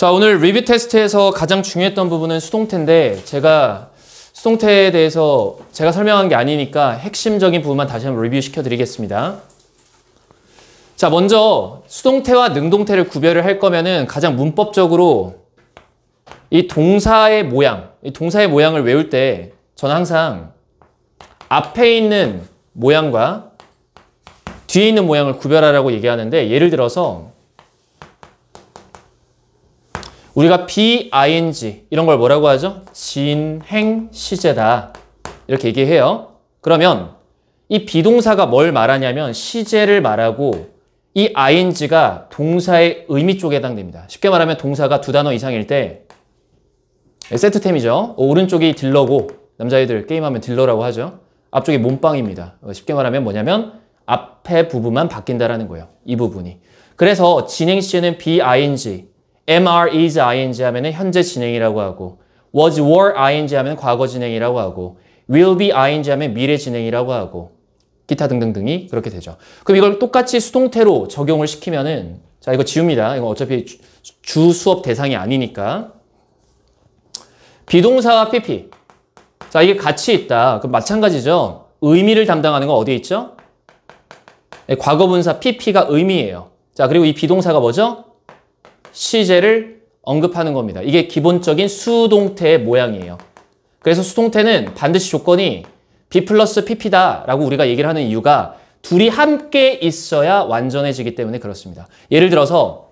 자, 오늘 리뷰 테스트에서 가장 중요했던 부분은 수동태인데 제가 수동태에 대해서 제가 설명한 게 아니니까 핵심적인 부분만 다시 한번 리뷰 시켜 드리겠습니다. 자, 먼저 수동태와 능동태를 구별을 할 거면은 가장 문법적으로 이 동사의 모양, 이 동사의 모양을 외울 때 저는 항상 앞에 있는 모양과 뒤에 있는 모양을 구별하라고 얘기하는데 예를 들어서 우리가 BING 이런 걸 뭐라고 하죠? 진행 시제다. 이렇게 얘기해요. 그러면 이 비동사가 뭘 말하냐면 시제를 말하고 이 ING가 동사의 의미 쪽에 해당됩니다. 쉽게 말하면 동사가 두 단어 이상일 때 세트템이죠. 오른쪽이 딜러고 남자애들 게임하면 딜러라고 하죠. 앞쪽이 몸빵입니다. 쉽게 말하면 뭐냐면 앞에 부분만 바뀐다라는 거예요. 이 부분이. 그래서 진행 시제는 BING, MR is ing 하면 현재 진행이라고 하고 was were ing 하면 과거 진행이라고 하고 will be ing 하면 미래 진행이라고 하고 기타 등등등이 그렇게 되죠. 그럼 이걸 똑같이 수동태로 적용을 시키면은 자 이거 지웁니다. 이거 어차피 주, 주 수업 대상이 아니니까 비동사와 PP 자 이게 같이 있다. 그럼 마찬가지죠. 의미를 담당하는 건 어디에 있죠? 네, 과거분사 PP가 의미예요. 자 그리고 이 비동사가 뭐죠? 시제를 언급하는 겁니다. 이게 기본적인 수동태의 모양이에요. 그래서 수동태는 반드시 조건이 B 플러스 PP다 라고 우리가 얘기를 하는 이유가 둘이 함께 있어야 완전해지기 때문에 그렇습니다. 예를 들어서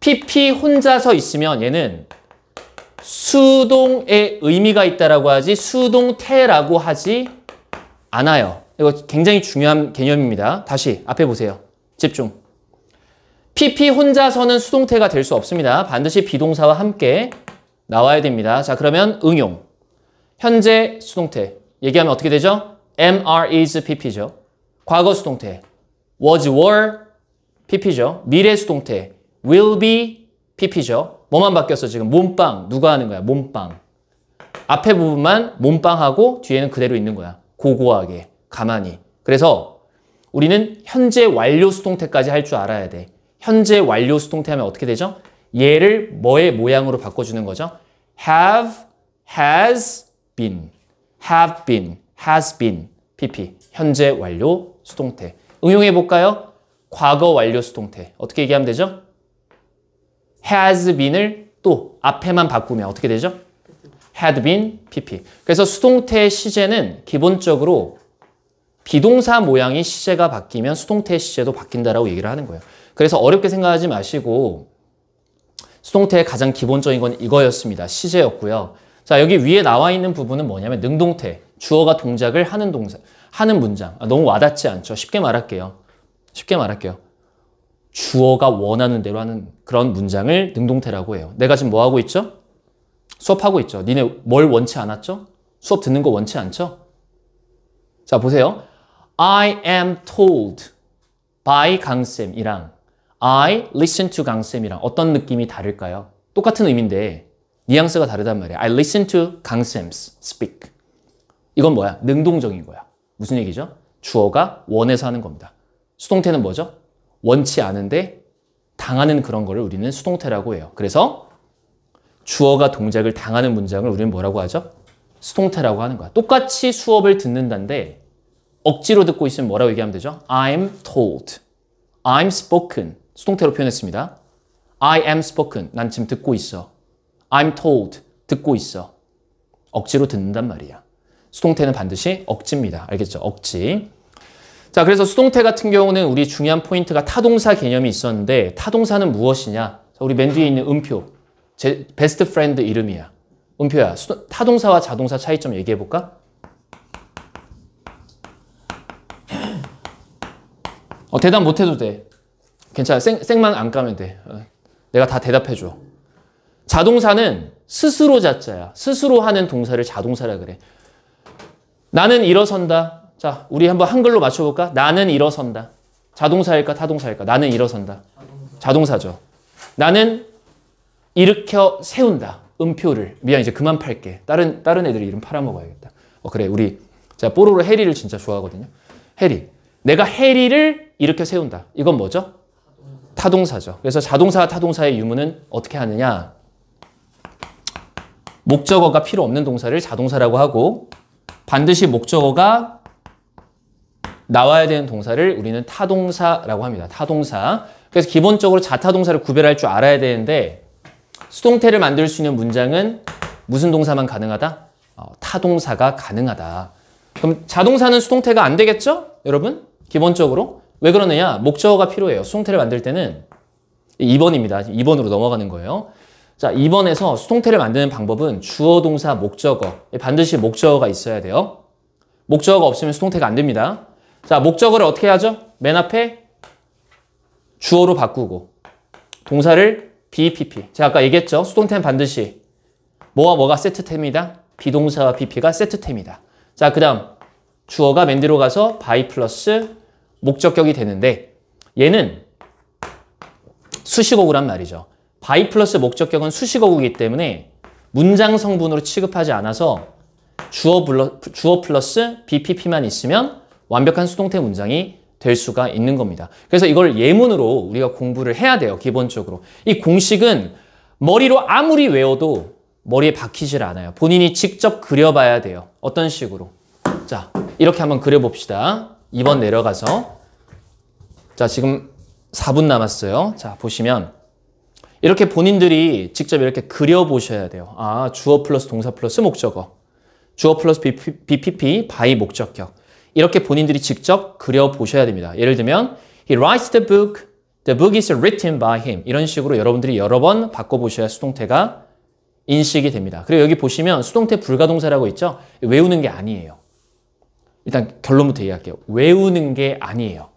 PP 혼자서 있으면 얘는 수동의 의미가 있다라고 하지 수동태라고 하지 않아요. 이거 굉장히 중요한 개념입니다. 다시 앞에 보세요. 집중. PP 혼자서는 수동태가 될 수 없습니다. 반드시 비동사와 함께 나와야 됩니다. 자, 그러면 응용. 현재 수동태. 얘기하면 어떻게 되죠? MR is PP죠. 과거 수동태. was were PP죠. 미래 수동태. will be PP죠. 뭐만 바뀌었어 지금? 몸빵. 누가 하는 거야? 몸빵. 앞에 부분만 몸빵하고 뒤에는 그대로 있는 거야. 고고하게. 가만히. 그래서 우리는 현재 완료 수동태까지 할 줄 알아야 돼. 현재 완료 수동태 하면 어떻게 되죠? 얘를 뭐의 모양으로 바꿔주는 거죠? have, has been, have been, has been, pp. 현재 완료 수동태. 응용해 볼까요? 과거 완료 수동태. 어떻게 얘기하면 되죠? has been을 또 앞에만 바꾸면 어떻게 되죠? had been, pp. 그래서 수동태의 시제는 기본적으로 비동사 모양이 시제가 바뀌면 수동태의 시제도 바뀐다라고 얘기를 하는 거예요. 그래서 어렵게 생각하지 마시고 수동태의 가장 기본적인 건 이거였습니다. 시제였고요. 자, 여기 위에 나와 있는 부분은 뭐냐면 능동태. 주어가 동작을 하는 동사, 하는 문장. 아, 너무 와닿지 않죠? 쉽게 말할게요. 쉽게 말할게요. 주어가 원하는 대로 하는 그런 문장을 능동태라고 해요. 내가 지금 뭐 하고 있죠? 수업하고 있죠. 니네 뭘 원치 않았죠? 수업 듣는 거 원치 않죠? 자, 보세요. I am told by 강쌤이랑 I listen to 강쌤이랑 어떤 느낌이 다를까요? 똑같은 의미인데 뉘앙스가 다르단 말이에요. I listen to 강쌤's speak. 이건 뭐야? 능동적인 거야. 무슨 얘기죠? 주어가 원해서 하는 겁니다. 수동태는 뭐죠? 원치 않은데 당하는 그런 거를 우리는 수동태라고 해요. 그래서 주어가 동작을 당하는 문장을 우리는 뭐라고 하죠? 수동태라고 하는 거야. 똑같이 수업을 듣는다는데 억지로 듣고 있으면 뭐라고 얘기하면 되죠? I'm told. I'm spoken. 수동태로 표현했습니다. I am spoken. 난 지금 듣고 있어. I'm told. 듣고 있어. 억지로 듣는단 말이야. 수동태는 반드시 억지입니다. 알겠죠? 억지. 자, 그래서 수동태 같은 경우는 우리 중요한 포인트가 타동사 개념이 있었는데 타동사는 무엇이냐? 자, 우리 맨 뒤에 있는 음표. 제 best friend 이름이야. 음표야. 수, 타동사와 자동사 차이점 얘기해 볼까? 어, 대답 못 해도 돼. 괜찮아. 생, 생만 안 까면 돼. 어, 내가 다 대답해줘. 자동사는 스스로 자자야. 스스로 하는 동사를 자동사라 그래. 나는 일어선다. 자, 우리 한번 한글로 맞춰볼까? 나는 일어선다. 자동사일까? 타동사일까? 나는 일어선다. 자동사 죠. 나는 일으켜 세운다. 음표를. 미안, 이제 그만 팔게. 다른, 다른 애들이 이름 팔아먹어야겠다. 어, 그래. 우리, 자, 뽀로로 해리를 진짜 좋아하거든요. 해리. 내가 해리를 일으켜 세운다. 이건 뭐죠? 타동사죠. 그래서 자동사와 타동사의 유무는 어떻게 하느냐? 목적어가 필요 없는 동사를 자동사라고 하고 반드시 목적어가 나와야 되는 동사를 우리는 타동사라고 합니다. 타동사. 그래서 기본적으로 자타동사를 구별할 줄 알아야 되는데 수동태를 만들 수 있는 문장은 무슨 동사만 가능하다? 어, 타동사가 가능하다. 그럼 자동사는 수동태가 안 되겠죠? 여러분? 기본적으로. 왜 그러느냐? 목적어가 필요해요. 수동태를 만들 때는 2번입니다. 2번으로 넘어가는 거예요. 자, 2번에서 수동태를 만드는 방법은 주어, 동사, 목적어. 반드시 목적어가 있어야 돼요. 목적어가 없으면 수동태가 안 됩니다. 자, 목적어를 어떻게 하죠? 맨 앞에 주어로 바꾸고 동사를 BPP. 제가 아까 얘기했죠? 수동태는 반드시 뭐와 뭐가 세트템이다? 비동사와 BP가 세트템이다. 자, 그 다음 주어가 맨 뒤로 가서 by 플러스 목적격이 되는데 얘는 수식어구란 말이죠. by 플러스 목적격은 수식어구이기 때문에 문장 성분으로 취급하지 않아서 주어, 불러, 주어 플러스 BPP만 있으면 완벽한 수동태 문장이 될 수가 있는 겁니다. 그래서 이걸 예문으로 우리가 공부를 해야 돼요. 기본적으로. 이 공식은 머리로 아무리 외워도 머리에 박히질 않아요. 본인이 직접 그려봐야 돼요. 어떤 식으로. 자, 이렇게 한번 그려봅시다. 2번 내려가서. 자, 지금 4분 남았어요. 자, 보시면. 이렇게 본인들이 직접 이렇게 그려보셔야 돼요. 아, 주어 플러스 동사 플러스 목적어. 주어 플러스 be p.p., by 목적격. 이렇게 본인들이 직접 그려보셔야 됩니다. 예를 들면 He writes the book. The book is written by him. 이런 식으로 여러분들이 여러 번 바꿔보셔야 수동태가 인식이 됩니다. 그리고 여기 보시면 수동태 불가동사라고 있죠? 외우는 게 아니에요. 일단 결론부터 얘기할게요. 외우는 게 아니에요.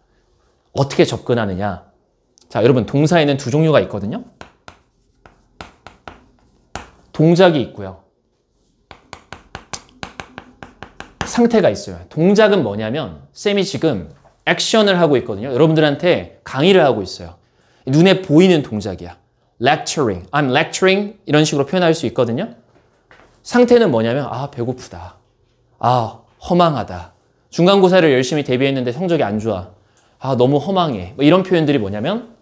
어떻게 접근하느냐? 자, 여러분 동사에는 두 종류가 있거든요. 동작이 있고요. 상태가 있어요. 동작은 뭐냐면 쌤이 지금 액션을 하고 있거든요. 여러분들한테 강의를 하고 있어요. 눈에 보이는 동작이야. lecturing, I'm lecturing 이런 식으로 표현할 수 있거든요. 상태는 뭐냐면 아 배고프다. 아 허망하다. 중간고사를 열심히 대비했는데 성적이 안 좋아. 아 너무 허망해. 뭐 이런 표현들이 뭐냐면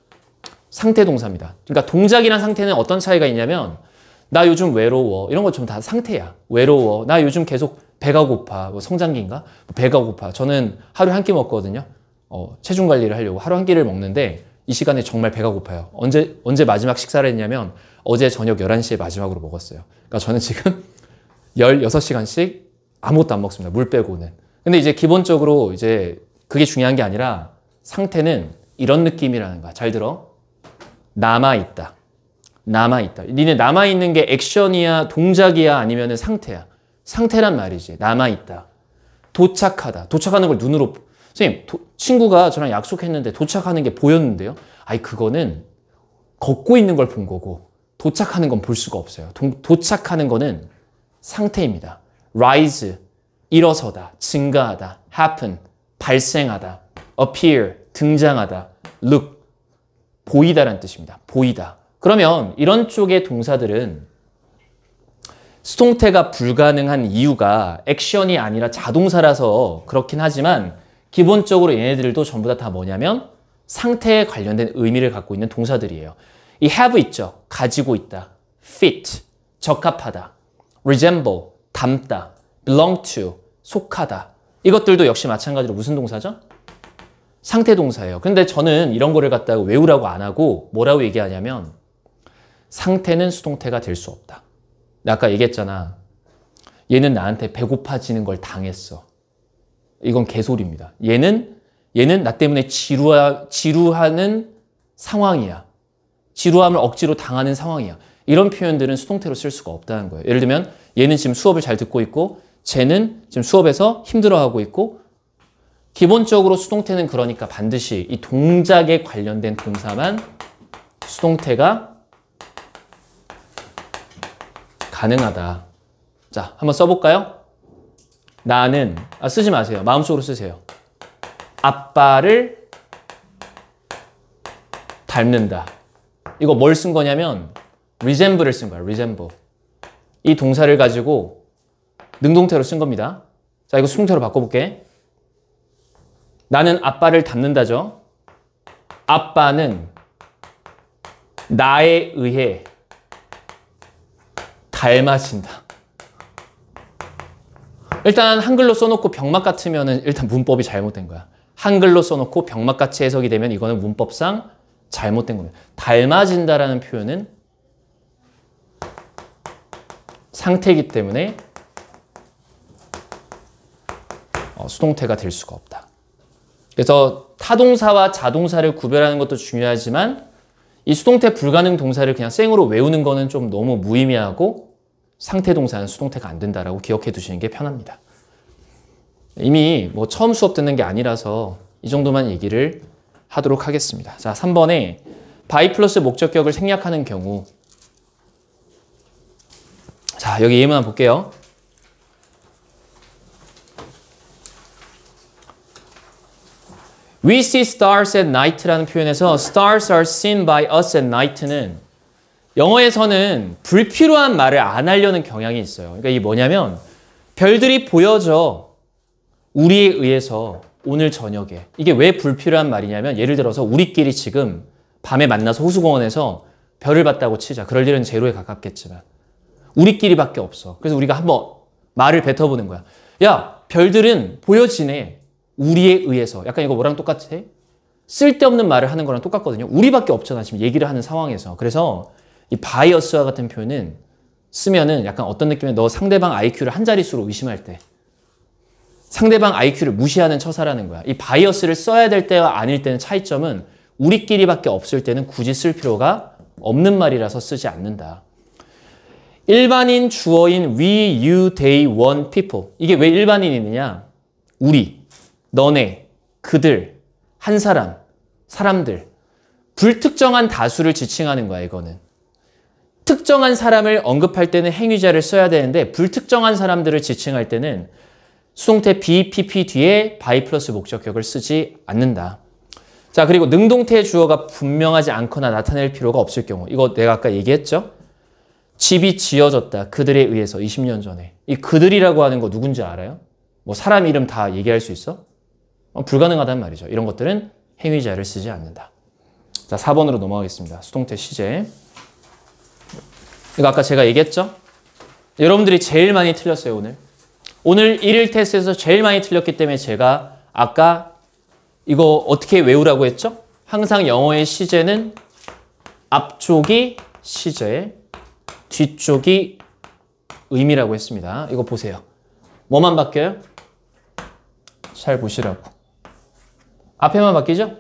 상태 동사입니다. 그러니까 동작이란 상태는 어떤 차이가 있냐면 나 요즘 외로워 이런 거 좀 다 상태야. 외로워. 나 요즘 계속 배가 고파. 뭐 성장기인가? 배가 고파. 저는 하루에 한끼 먹거든요. 어, 체중 관리를 하려고 하루 한 끼를 먹는데 이 시간에 정말 배가 고파요. 언제, 언제 마지막 식사를 했냐면 어제 저녁 11시에 마지막으로 먹었어요. 그러니까 저는 지금 16시간씩 아무것도 안 먹습니다. 물 빼고는. 근데 이제 기본적으로 이제 그게 중요한 게 아니라 상태는 이런 느낌이라는 거야. 잘 들어. 남아있다. 남아있다. 니네 남아있는 게 액션이야, 동작이야, 아니면 상태야. 상태란 말이지. 남아있다. 도착하다. 도착하는 걸 눈으로 선생님, 도, 친구가 저랑 약속했는데 도착하는 게 보였는데요. 아니, 그거는 걷고 있는 걸 본 거고 도착하는 건 볼 수가 없어요. 도, 도착하는 거는 상태입니다. rise, 일어서다, 증가하다, happen, 발생하다, appear, 등장하다, look, 보이다라는 뜻입니다. 보이다. 그러면 이런 쪽의 동사들은 수동태가 불가능한 이유가 액션이 아니라 자동사라서 그렇긴 하지만 기본적으로 얘네들도 전부 다, 다 뭐냐면 상태에 관련된 의미를 갖고 있는 동사들이에요. 이 have 있죠. 가지고 있다. fit, 적합하다. resemble, 닮다. Belong to, 속하다. 이것들도 역시 마찬가지로 무슨 동사죠? 상태 동사예요. 근데 저는 이런 거를 갖다가 외우라고 안 하고 뭐라고 얘기하냐면 상태는 수동태가 될 수 없다. 아까 얘기했잖아. 얘는 나한테 배고파지는 걸 당했어. 이건 개소리입니다. 얘는 얘는 나 때문에 지루하, 지루하는 상황이야. 지루함을 억지로 당하는 상황이야. 이런 표현들은 수동태로 쓸 수가 없다는 거예요. 예를 들면 얘는 지금 수업을 잘 듣고 있고 쟤는 지금 수업에서 힘들어하고 있고 기본적으로 수동태는 그러니까 반드시 이 동작에 관련된 동사만 수동태가 가능하다. 자, 한번 써볼까요? 나는 아, 쓰지 마세요. 마음속으로 쓰세요. 아빠를 닮는다. 이거 뭘 쓴 거냐면 resemble을 쓴 거야. resemble. 이 동사를 가지고 능동태로 쓴 겁니다. 자, 이거 수동태로 바꿔볼게. 나는 아빠를 닮는다죠. 아빠는 나에 의해 닮아진다. 일단 한글로 써놓고 병맛 같으면 은 일단 문법이 잘못된 거야. 한글로 써놓고 병맛같이 해석이 되면 이거는 문법상 잘못된 겁니다. 닮아진다라는 표현은 상태이기 때문에 어, 수동태가 될 수가 없다. 그래서 타동사와 자동사를 구별하는 것도 중요하지만 이 수동태 불가능 동사를 그냥 생으로 외우는 거는 좀 너무 무의미하고 상태 동사는 수동태가 안 된다라고 기억해 두시는 게 편합니다. 이미 뭐 처음 수업 듣는 게 아니라서 이 정도만 얘기를 하도록 하겠습니다. 자, 3번에 by 플러스 목적격을 생략하는 경우 자, 여기 예문 한번 볼게요. We see stars at night라는 표현에서 stars are seen by us at night는 영어에서는 불필요한 말을 안 하려는 경향이 있어요. 그러니까 이게 뭐냐면 별들이 보여져 우리에 의해서 오늘 저녁에 이게 왜 불필요한 말이냐면 예를 들어서 우리끼리 지금 밤에 만나서 호수공원에서 별을 봤다고 치자. 그럴 일은 제로에 가깝겠지만 우리끼리밖에 없어. 그래서 우리가 한번 말을 뱉어보는 거야. 야 별들은 보여지네. 우리에 의해서. 약간 이거 뭐랑 똑같아? 쓸데없는 말을 하는 거랑 똑같거든요. 우리밖에 없잖아. 지금 얘기를 하는 상황에서. 그래서 이 by us와 같은 표현은 쓰면은 약간 어떤 느낌에 너 상대방 IQ를 한 자릿수로 의심할 때 상대방 IQ를 무시하는 처사라는 거야. 이 by us를 써야 될 때와 아닐 때는 차이점은 우리끼리밖에 없을 때는 굳이 쓸 필요가 없는 말이라서 쓰지 않는다. 일반인 주어인 we, you, they, one, people. 이게 왜 일반인이느냐? 우리, 너네, 그들, 한 사람, 사람들. 불특정한 다수를 지칭하는 거야, 이거는. 특정한 사람을 언급할 때는 행위자를 써야 되는데 불특정한 사람들을 지칭할 때는 수동태 be, pp 뒤에 by 플러스 목적격을 쓰지 않는다. 자, 그리고 능동태 주어가 분명하지 않거나 나타낼 필요가 없을 경우. 이거 내가 아까 얘기했죠? 집이 지어졌다. 그들에 의해서 20년 전에. 이 그들이라고 하는 거 누군지 알아요? 뭐 사람 이름 다 얘기할 수 있어? 어, 불가능하단 말이죠. 이런 것들은 행위자를 쓰지 않는다. 자, 4번으로 넘어가겠습니다. 수동태 시제. 이거 아까 제가 얘기했죠? 여러분들이 제일 많이 틀렸어요, 오늘. 오늘 1일 테스트에서 제일 많이 틀렸기 때문에 제가 아까 이거 어떻게 외우라고 했죠? 항상 영어의 시제는 앞쪽이 시제, 뒤쪽이 의미라고 했습니다. 이거 보세요. 뭐만 바뀌어요? 잘 보시라고. 앞에만 바뀌죠?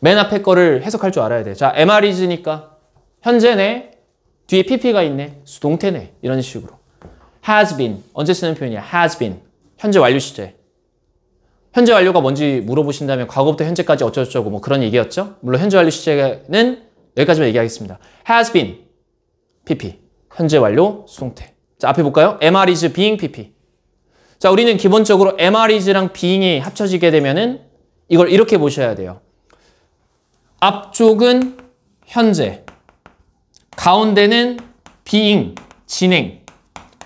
맨 앞에 거를 해석할 줄 알아야 돼. 자, MR이즈니까 현재네. 뒤에 pp가 있네. 수동태네. 이런 식으로. has been. 언제 쓰는 표현이야? has been. 현재 완료 시제. 현재 완료가 뭔지 물어보신다면 과거부터 현재까지 어쩌고저쩌고 뭐 그런 얘기였죠? 물론 현재 완료 시제는 여기까지만 얘기하겠습니다. has been. pp. 현재 완료 수동태. 자, 앞에 볼까요? MR is being pp. 자, 우리는 기본적으로 MR is랑 being이 합쳐지게 되면은 이걸 이렇게 보셔야 돼요. 앞쪽은 현재, 가운데는 being, 진행,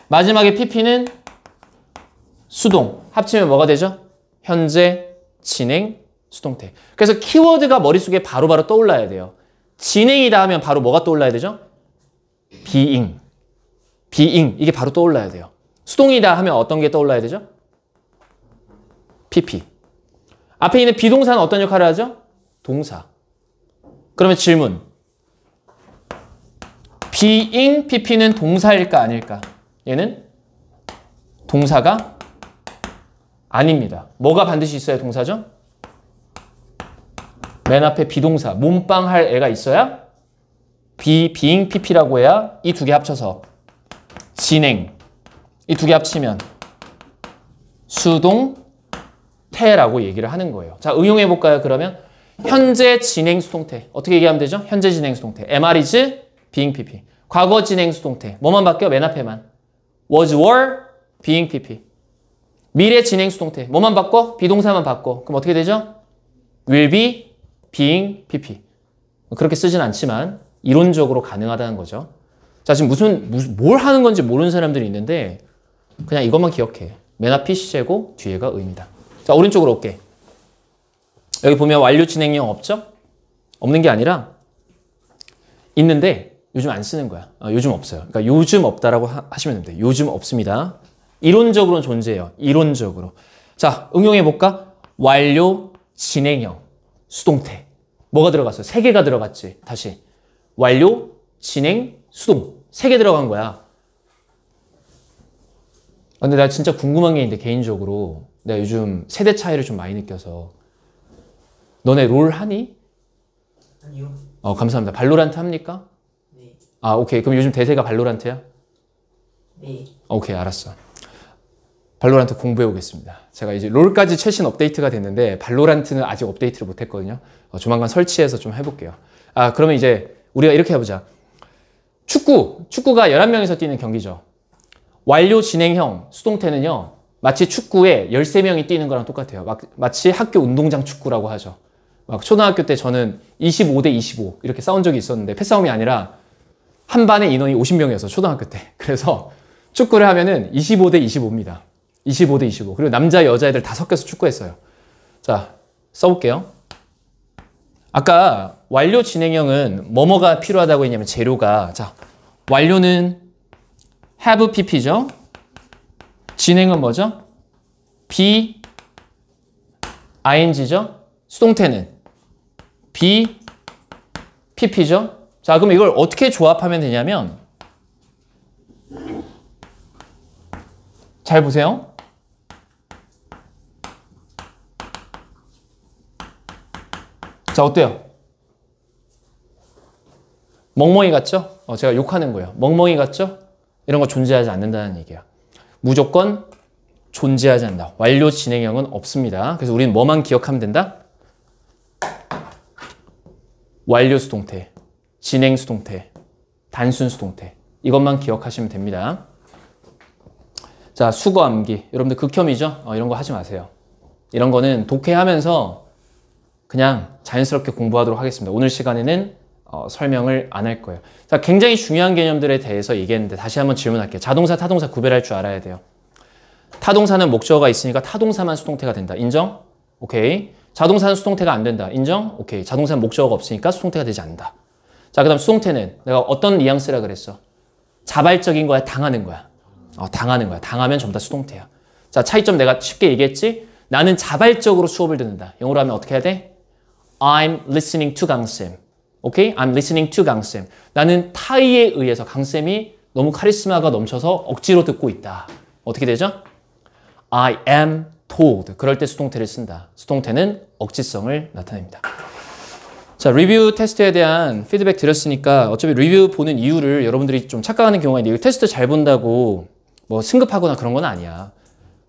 마지막에 pp는 수동. 합치면 뭐가 되죠? 현재, 진행, 수동태. 그래서 키워드가 머릿속에 바로바로 바로 떠올라야 돼요. 진행이다 하면 바로 뭐가 떠올라야 되죠? being. being. 이게 바로 떠올라야 돼요. 수동이다 하면 어떤 게 떠올라야 되죠? pp. 앞에 있는 비동사는 어떤 역할을 하죠? 동사. 그러면 질문. being pp는 동사일까 아닐까? 얘는 동사가 아닙니다. 뭐가 반드시 있어야 동사죠? 맨 앞에 비동사, 몸빵 할 애가 있어야 be, being, pp라고 해야 이 두 개 합쳐서 진행, 이 두 개 합치면 수동, 태라고 얘기를 하는 거예요. 자, 응용해 볼까요? 그러면 현재 진행 수동태. 어떻게 얘기하면 되죠? 현재 진행 수동태. MR is being PP. 과거 진행 수동태. 뭐만 바뀌어? 맨 앞에만. was, were, being PP. 미래 진행 수동태. 뭐만 바꿔? 비동사만 바꿔. 그럼 어떻게 되죠? will be, being PP. 그렇게 쓰진 않지만 이론적으로 가능하다는 거죠. 자, 지금 무슨, 무슨 뭘 하는 건지 모르는 사람들이 있는데 그냥 이것만 기억해. 맨 앞이 시제고 뒤에가 의미다. 자, 오른쪽으로 올게. 여기 보면 완료 진행형 없죠? 없는 게 아니라 있는데 요즘 안 쓰는 거야. 어, 요즘 없어요. 그러니까 요즘 없다라고 하, 시면 됩니다. 요즘 없습니다. 이론적으로는 존재해요. 이론적으로. 자, 응용해 볼까? 완료, 진행형, 수동태. 뭐가 들어갔어요? 세 개가 들어갔지. 다시. 완료, 진행, 수동. 세 개 들어간 거야. 근데 나 진짜 궁금한 게 있는데 개인적으로 내가 요즘 세대 차이를 좀 많이 느껴서 너네 롤 하니? 아니요. 어 감사합니다. 발로란트 합니까? 네. 아 오케이 그럼 요즘 대세가 발로란트야? 네. 오케이 알았어. 발로란트 공부해 오겠습니다. 제가 이제 롤까지 최신 업데이트가 됐는데 발로란트는 아직 업데이트를 못 했거든요. 어, 조만간 설치해서 좀 해볼게요. 아 그러면 이제 우리가 이렇게 해보자. 축구, 축구가 11명이서 뛰는 경기죠. 완료 진행형 수동태는요. 마치 축구에 13명이 뛰는 거랑 똑같아요. 막, 마치 학교 운동장 축구라고 하죠. 막 초등학교 때 저는 25대 25 이렇게 싸운 적이 있었는데 패싸움이 아니라 한 반에 인원이 50명이어서 초등학교 때. 그래서 축구를 하면은 25대 25입니다. 25대 25. 그리고 남자 여자애들 다 섞여서 축구했어요. 자, 써볼게요. 아까 완료 진행형은 뭐뭐가 필요하다고 했냐면 재료가 자 완료는 have pp죠. 진행은 뭐죠? be ing죠. 수동태는 be pp죠. 자 그럼 이걸 어떻게 조합하면 되냐면 잘 보세요. 자, 어때요? 멍멍이 같죠? 어, 제가 욕하는 거예요. 멍멍이 같죠? 이런 거 존재하지 않는다는 얘기야. 무조건 존재하지 않는다. 완료 진행형은 없습니다. 그래서 우리는 뭐만 기억하면 된다? 완료 수동태, 진행 수동태, 단순 수동태. 이것만 기억하시면 됩니다. 자, 수거 암기. 여러분들 극혐이죠? 어, 이런 거 하지 마세요. 이런 거는 독해하면서 그냥 자연스럽게 공부하도록 하겠습니다. 오늘 시간에는 어, 설명을 안 할 거예요. 자, 굉장히 중요한 개념들에 대해서 얘기했는데 다시 한번 질문할게요. 자동사, 타동사 구별할 줄 알아야 돼요. 타동사는 목적어가 있으니까 타동사만 수동태가 된다. 인정? 오케이. 자동사는 수동태가 안 된다. 인정? 오케이. 자동사는 목적어가 없으니까 수동태가 되지 않는다. 자, 그 다음 수동태는 내가 어떤 뉘앙스라 그랬어? 자발적인 거야? 당하는 거야? 어, 당하는 거야. 당하면 전부 다 수동태야. 자, 차이점 내가 쉽게 얘기했지? 나는 자발적으로 수업을 듣는다. 영어로 하면 어떻게 해야 돼? I'm listening to 강쌤. 오케이? I'm listening to 강쌤. 나는 타의에 의해서 강쌤이 너무 카리스마가 넘쳐서 억지로 듣고 있다. 어떻게 되죠? I am told. 그럴 때 수동태를 쓴다. 수동태는 억지성을 나타냅니다. 자, 리뷰 테스트에 대한 피드백 드렸으니까 어차피 리뷰 보는 이유를 여러분들이 좀 착각하는 경우가 있는데 이 테스트 잘 본다고 뭐 승급하거나 그런 건 아니야.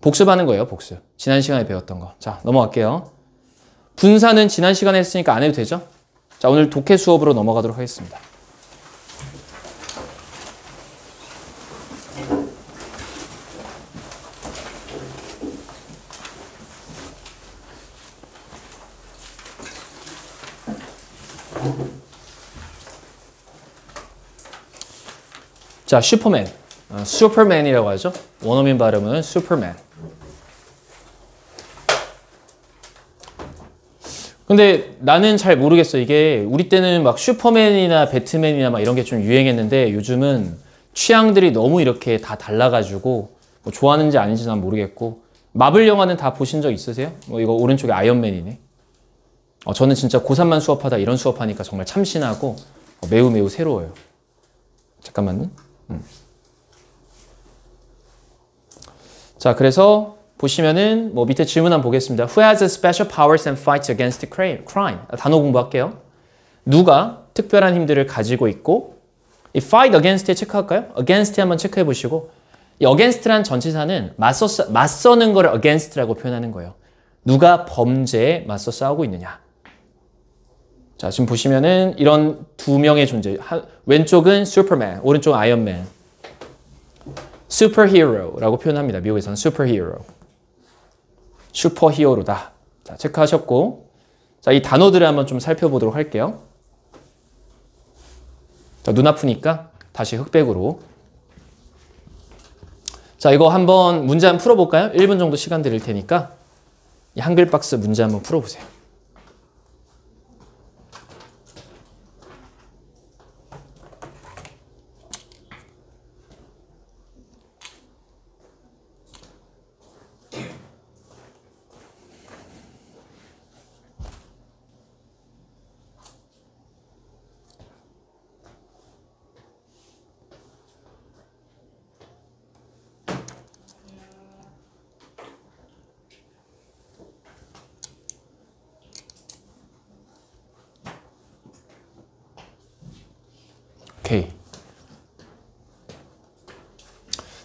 복습하는 거예요, 복습. 지난 시간에 배웠던 거. 자, 넘어갈게요. 분사는 지난 시간에 했으니까 안 해도 되죠? 자, 오늘 독해 수업으로 넘어가도록 하겠습니다. 자, 슈퍼맨. 어, 슈퍼맨이라고 하죠. 원어민 발음은 슈퍼맨. 근데 나는 잘 모르겠어. 이게 우리 때는 막 슈퍼맨이나 배트맨이나 막 이런 게 좀 유행했는데 요즘은 취향들이 너무 이렇게 다 달라가지고 뭐 좋아하는지 아닌지 난 모르겠고 마블 영화는 다 보신 적 있으세요? 뭐 이거 오른쪽에 아이언맨이네. 어, 저는 진짜 고3만 수업하다 이런 수업하니까 정말 참신하고 어, 매우 매우 새로워요. 잠깐만요. 음. 자, 그래서 보시면은 뭐 밑에 질문 한번 보겠습니다. Who has special powers and fights against crime? 단어 공부할게요. 누가 특별한 힘들을 가지고 있고 이 fight against에 체크할까요? against 한번 체크해 보시고 이 against란 전치사는 맞서 맞서는 거를 against라고 표현하는 거예요. 누가 범죄에 맞서 싸우고 있느냐. 자, 지금 보시면은 이런 두 명의 존재. 왼쪽은 슈퍼맨, 오른쪽 아이언맨. superhero라고 표현합니다. 미국에서는 superhero. superhero다. 자, 체크하셨고. 자, 이 단어들을 한번 좀 살펴보도록 할게요. 자, 눈 아프니까 다시 흑백으로. 자, 이거 한번 문제 한번 풀어볼까요? 1분 정도 시간 드릴 테니까 이 한글 박스 문제 한번 풀어보세요. 오케이.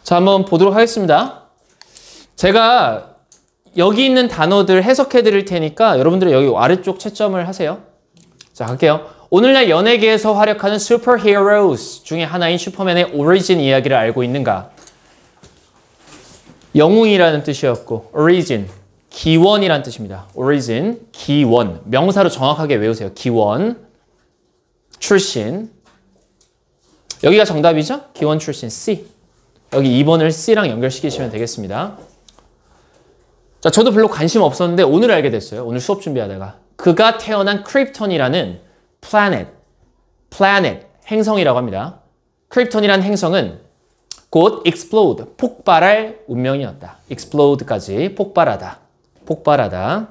자, 한번 보도록 하겠습니다. 제가 여기 있는 단어들 해석해 드릴 테니까 여러분들은 여기 아래쪽 채점을 하세요. 자, 갈게요. 오늘날 연예계에서 활약하는 superheroes 중에 하나인 슈퍼맨의 origin 이야기를 알고 있는가? 영웅이라는 뜻이었고, origin, 기원이라는 뜻입니다. origin, 기원. 명사로 정확하게 외우세요. 기원, 출신. 여기가 정답이죠? 기원 출신 C. 여기 2번을 C랑 연결시키시면 되겠습니다. 자, 저도 별로 관심 없었는데 오늘 알게 됐어요. 오늘 수업 준비하다가. 그가 태어난 크립톤이라는 planet, planet, 행성이라고 합니다. 크립톤이라는 행성은 곧 explode, 폭발할 운명이었다. explode까지 폭발하다, 폭발하다.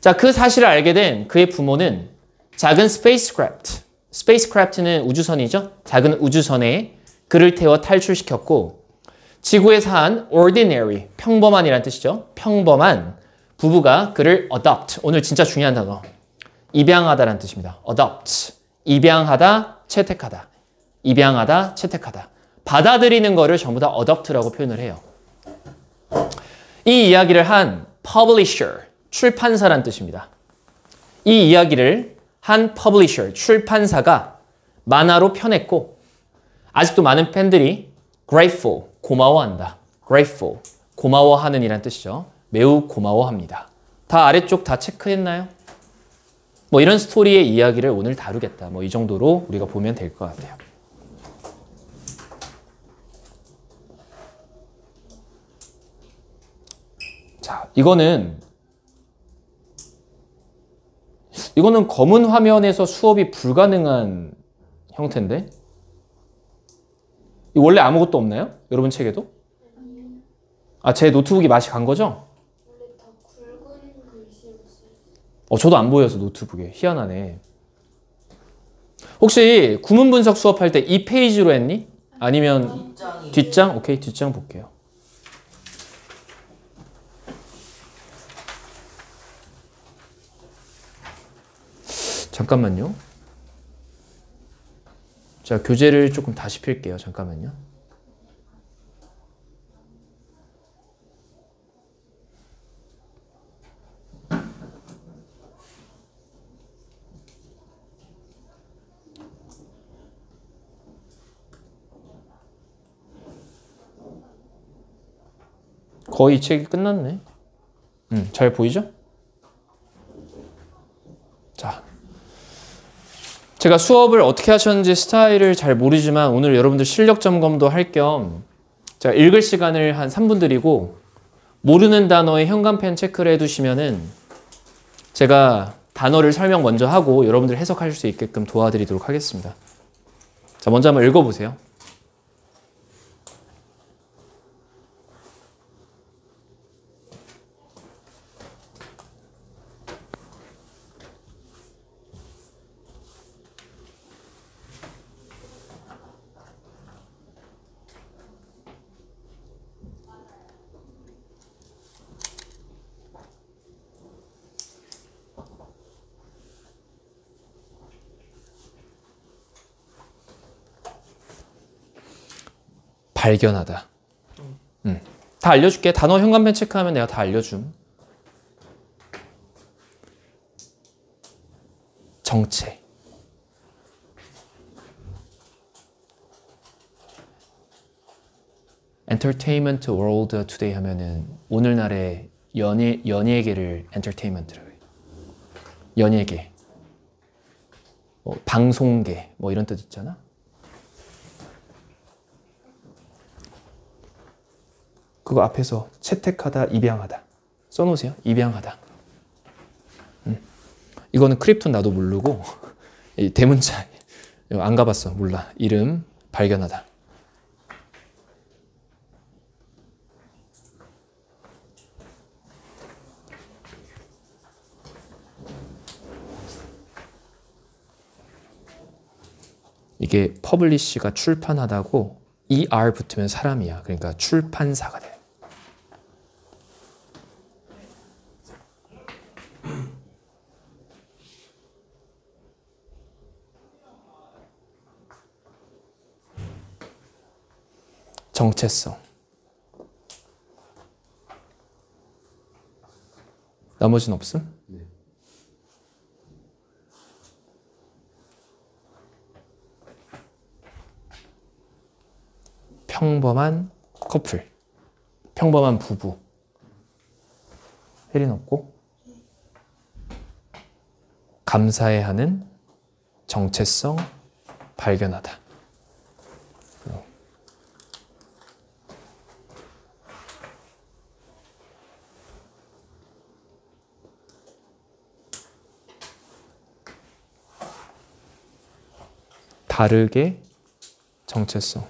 자, 그 사실을 알게 된 그의 부모는 작은 spacecraft는 우주선이죠. 작은 우주선에 그를 태워 탈출시켰고 지구에서 한 ordinary, 평범한이란 뜻이죠. 평범한 부부가 그를 adopt, 오늘 진짜 중요한 단어, 입양하다라는 뜻입니다. adopt, 입양하다, 채택하다. 입양하다, 채택하다. 받아들이는 거를 전부 다 adopt라고 표현을 해요. 이 이야기를 한 publisher, 출판사란 뜻입니다. 이 이야기를 한 publisher, 출판사가 만화로 펴냈고 아직도 많은 팬들이 grateful, 고마워한다. grateful, 고마워하는 이란 뜻이죠. 매우 고마워합니다. 다 아래쪽 다 체크했나요? 뭐 이런 스토리의 이야기를 오늘 다루겠다. 뭐 이 정도로 우리가 보면 될 것 같아요. 자, 이거는 이거는 검은 화면에서 수업이 불가능한 형태인데 원래 아무것도 없나요? 여러분 책에도? 아, 제 노트북이 맛이 간 거죠? 원래 다 굵은 글씨로 써요. 어, 저도 안 보여서 노트북에. 희한하네. 혹시 구문 분석 수업할 때 이 페이지로 했니? 아니면 뒷장? 오케이, 뒷장 볼게요. 잠깐만요. 자, 교재를 조금 다시 필게요. 잠깐만요. 거의 이 책이 끝났네. 음, 잘 보이죠? 자. 제가 수업을 어떻게 하셨는지 스타일을 잘 모르지만 오늘 여러분들 실력 점검도 할 겸 제가 읽을 시간을 한 3분 드리고 모르는 단어의 현관펜 체크를 해두시면은 제가 단어를 설명 먼저 하고 여러분들 해석하실 수 있게끔 도와드리도록 하겠습니다. 자, 먼저 한번 읽어보세요. 발견하다. 음. 다 알려줄게. 단어 형광펜 체크하면 내가 다 알려줌. 정체. entertainment world today 하면은 오늘날의 연예 연예계를 entertainment라고 해요. 연예계. 뭐 방송계 뭐 이런 뜻 있잖아. 그거 앞에서 채택하다, 입양하다 써놓으세요. 입양하다. 음. 이거는 크립톤 나도 모르고 이 대문자 안 가봤어 몰라 이름 발견하다. 이게 publish가 출판하다고 ER 붙으면 사람이야. 그러니까 출판사가 돼. 정체성. 나머지는 없음? 평범한 커플, 평범한 부부. 혜린 없고 감사해 하는 정체성 발견하다. 다르게 정체성.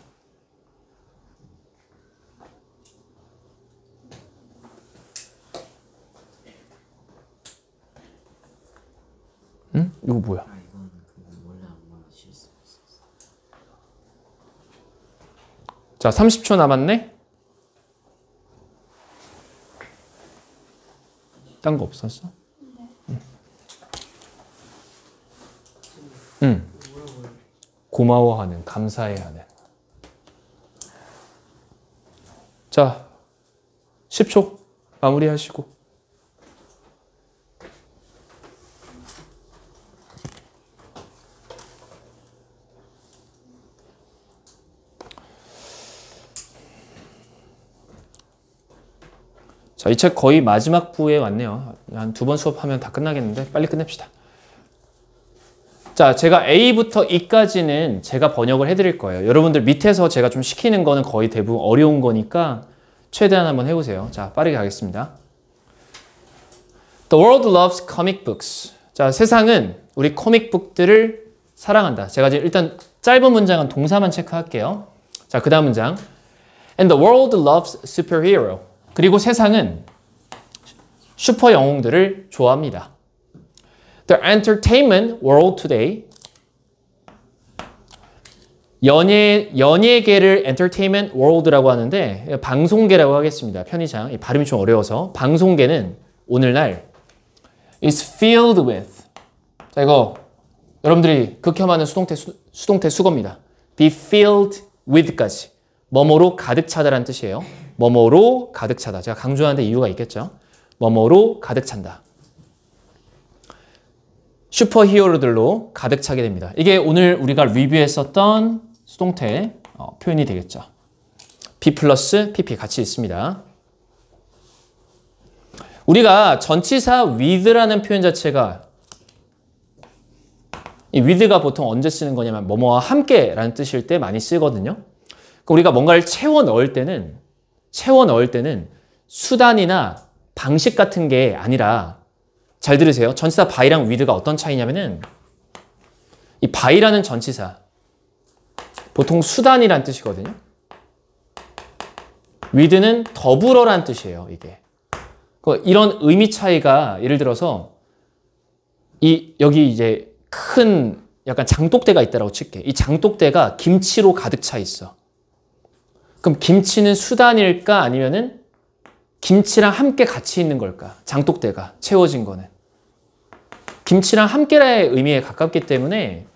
응? 이거 뭐야? 아. 자, 30초 남았네? 딴 거 없었어? 응. 응. 고마워하는, 감사해하는. 자, 10초 마무리하시고. 자, 이 책 거의 마지막 부에 왔네요. 한 두 번 수업하면 다 끝나겠는데 빨리 끝냅시다. 자, 제가 A부터 E까지는 제가 번역을 해드릴 거예요. 여러분들 밑에서 제가 좀 시키는 거는 거의 대부분 어려운 거니까 최대한 한번 해보세요. 자, 빠르게 가겠습니다. The world loves comic books. 자, 세상은 우리 코믹북들을 사랑한다. 제가 이제 일단 짧은 문장은 동사만 체크할게요. 자, 그 다음 문장. And the world loves superhero. 그리고 세상은 슈퍼 영웅들을 좋아합니다. The entertainment world today. 연예, 연예계를 entertainment world라고 하는데 방송계라고 하겠습니다. 편의상. 이 발음이 좀 어려워서. 방송계는 오늘날 is filled with. 자, 이거 여러분들이 극혐하는 수동태, 수, 수동태 수거입니다. be filled with까지. 뭐뭐로 가득 차다라는 뜻이에요. 뭐뭐로 가득 차다. 제가 강조하는데 이유가 있겠죠. 뭐뭐로 가득 찬다. 슈퍼 히어로들로 가득 차게 됩니다. 이게 오늘 우리가 리뷰했었던 수동태 어, 표현이 되겠죠. B 플러스 PP 같이 있습니다. 우리가 전치사 with라는 표현 자체가 이 with가 보통 언제 쓰는 거냐면 뭐뭐와 함께라는 뜻일 때 많이 쓰거든요. 그러니까 우리가 뭔가를 채워 넣을 때는 채워 넣을 때는 수단이나 방식 같은 게 아니라 잘 들으세요. 전치사 by랑 with가 어떤 차이냐면은 이 by라는 전치사 보통 수단이란 뜻이거든요. with는 더불어란 뜻이에요. 이게 이런 의미 차이가 예를 들어서 이 여기 이제 큰 약간 장독대가 있다라고 칠게. 이 장독대가 김치로 가득 차 있어. 그럼 김치는 수단일까 아니면은 김치랑 함께 같이 있는 걸까? 장독대가 채워진 거는. 김치랑 함께라의 의미에 가깝기 때문에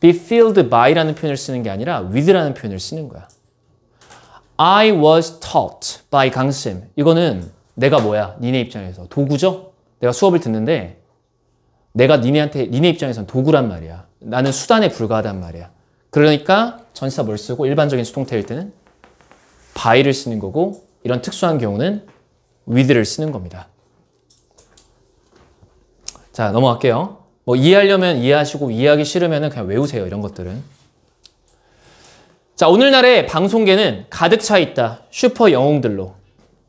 be filled by라는 표현을 쓰는 게 아니라 with라는 표현을 쓰는 거야. I was taught by 강쌤. 이거는 내가 뭐야? 니네 입장에서 도구죠? 내가 수업을 듣는데 내가 니네한테 니네 입장에선 도구란 말이야. 나는 수단에 불과하단 말이야. 그러니까 전치사 뭘 쓰고 일반적인 수동태일 때는 by를 쓰는 거고 이런 특수한 경우는 with를 쓰는 겁니다. 자, 넘어갈게요. 뭐 이해하려면 이해하시고 이해하기 싫으면 그냥 외우세요. 이런 것들은. 자, 오늘날의 방송계는 가득 차 있다. 슈퍼 영웅들로.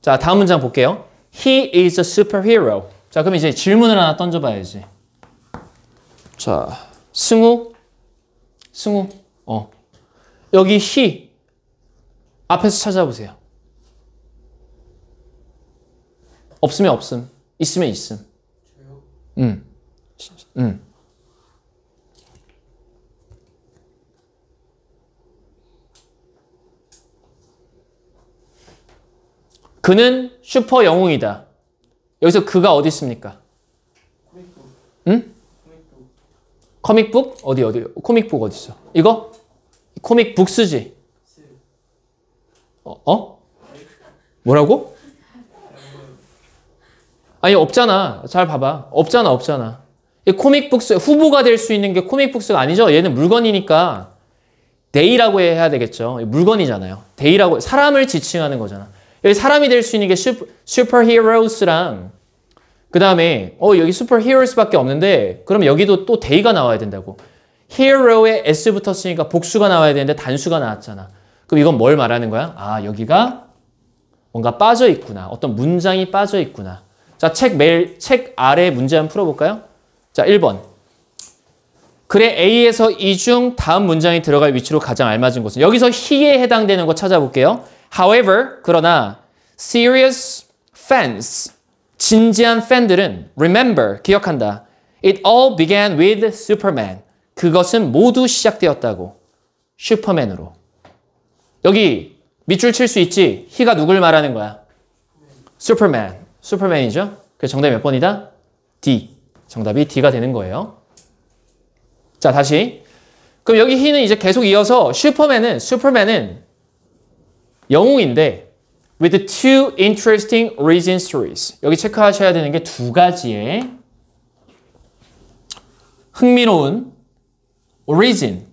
자, 다음 문장 볼게요. He is a superhero. 자, 그럼 이제 질문을 하나 던져봐야지. 자, 승우. 승우. 어. 여기 he. 앞에서 찾아보세요. 없으면 없음. 있으면 있음. 응. 응. 그는 슈퍼 영웅이다. 여기서 그가 어디 있습니까? comic book. 응? comic book. comic book? 어디 어디? comic book 어디 있어? 이거? comic books지? s. 어? 어? 뭐라고? 아니 없잖아. 잘 봐봐. 없잖아, 없잖아. 이 comic books 후보가 될 수 있는 게 comic books가 아니죠. 얘는 물건이니까 they라고 해야 되겠죠. 물건이잖아요. they라고 사람을 지칭하는 거잖아. 여기 사람이 될 수 있는 게 super, superheroes랑 그 다음에 어 여기 superheroes밖에 없는데 그럼 여기도 또 they가 나와야 된다고. hero에 s 붙었으니까 복수가 나와야 되는데 단수가 나왔잖아. 그럼 이건 뭘 말하는 거야? 아 여기가 뭔가 빠져 있구나. 어떤 문장이 빠져 있구나. 자, 책 매일 책 아래 문제 한번 풀어볼까요? 자, 1번. 글의 A에서 이중 다음 문장이 들어갈 위치로 가장 알맞은 곳은 여기서 he에 해당되는 거 찾아볼게요. However, 그러나 serious fans, 진지한 팬들은 remember, 기억한다. It all began with Superman. 그것은 모두 시작되었다고. 슈퍼맨으로. 여기 밑줄 칠 수 있지? he가 누굴 말하는 거야? 슈퍼맨. 슈퍼맨이죠? 그래서 정답이 몇 번이다? D. 정답이 D가 되는 거예요. 자, 다시. 그럼 여기 he는 이제 계속 이어서 슈퍼맨은, 슈퍼맨은 영웅인데 with two interesting origin stories. 여기 체크하셔야 되는 게 두 가지의 흥미로운 origin,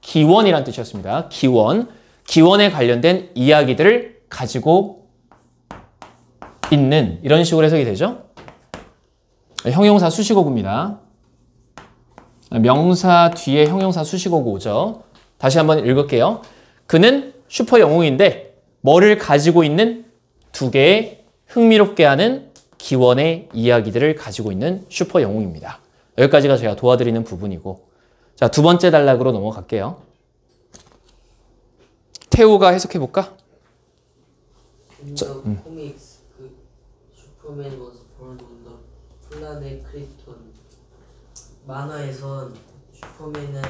기원이란 뜻이었습니다. 기원, 기원에 관련된 이야기들을 가지고 있는 이런 식으로 해석이 되죠. 형용사 수식어구입니다. 명사 뒤에 형용사 수식어구 오죠. 다시 한번 읽을게요. 그는 슈퍼 영웅인데 뭐를 가지고 있는 두 개의 흥미롭게 하는 기원의 이야기들을 가지고 있는 슈퍼 영웅입니다. 여기까지가 제가 도와드리는 부분이고 자, 두 번째 단락으로 넘어갈게요. 태우가 해석해 볼까? In the comics, 그 슈퍼맨 was born on the planet. 만화에선 슈퍼맨은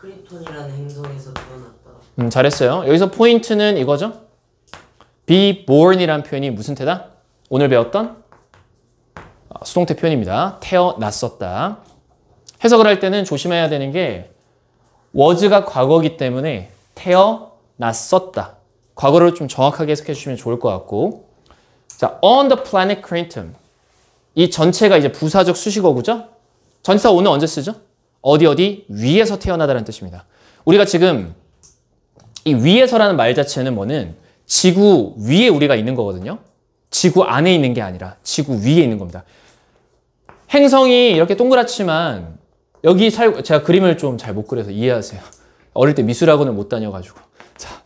크리톤이라는 행성에서 태어났다. 음, 잘했어요. 여기서 포인트는 이거죠. be born이란 표현이 무슨 태다? 오늘 배웠던 아, 수동태 표현입니다. 태어났었다. 해석을 할 때는 조심해야 되는 게 was가 과거이기 때문에 태어났었다. 과거를 좀 정확하게 해석해 주시면 좋을 것 같고 자, on the planet Krypton 이 전체가 이제 부사적 수식어구죠? 전치사 오늘 언제 쓰죠? 어디 어디 위에서 태어나다라는 뜻입니다. 우리가 지금 이 위에서라는 말 자체는 뭐는 지구 위에 우리가 있는 거거든요. 지구 안에 있는 게 아니라 지구 위에 있는 겁니다. 행성이 이렇게 동그랗지만 여기 살 제가 그림을 좀 잘 못 그려서 이해하세요. 어릴 때 미술학원을 못 다녀가지고 자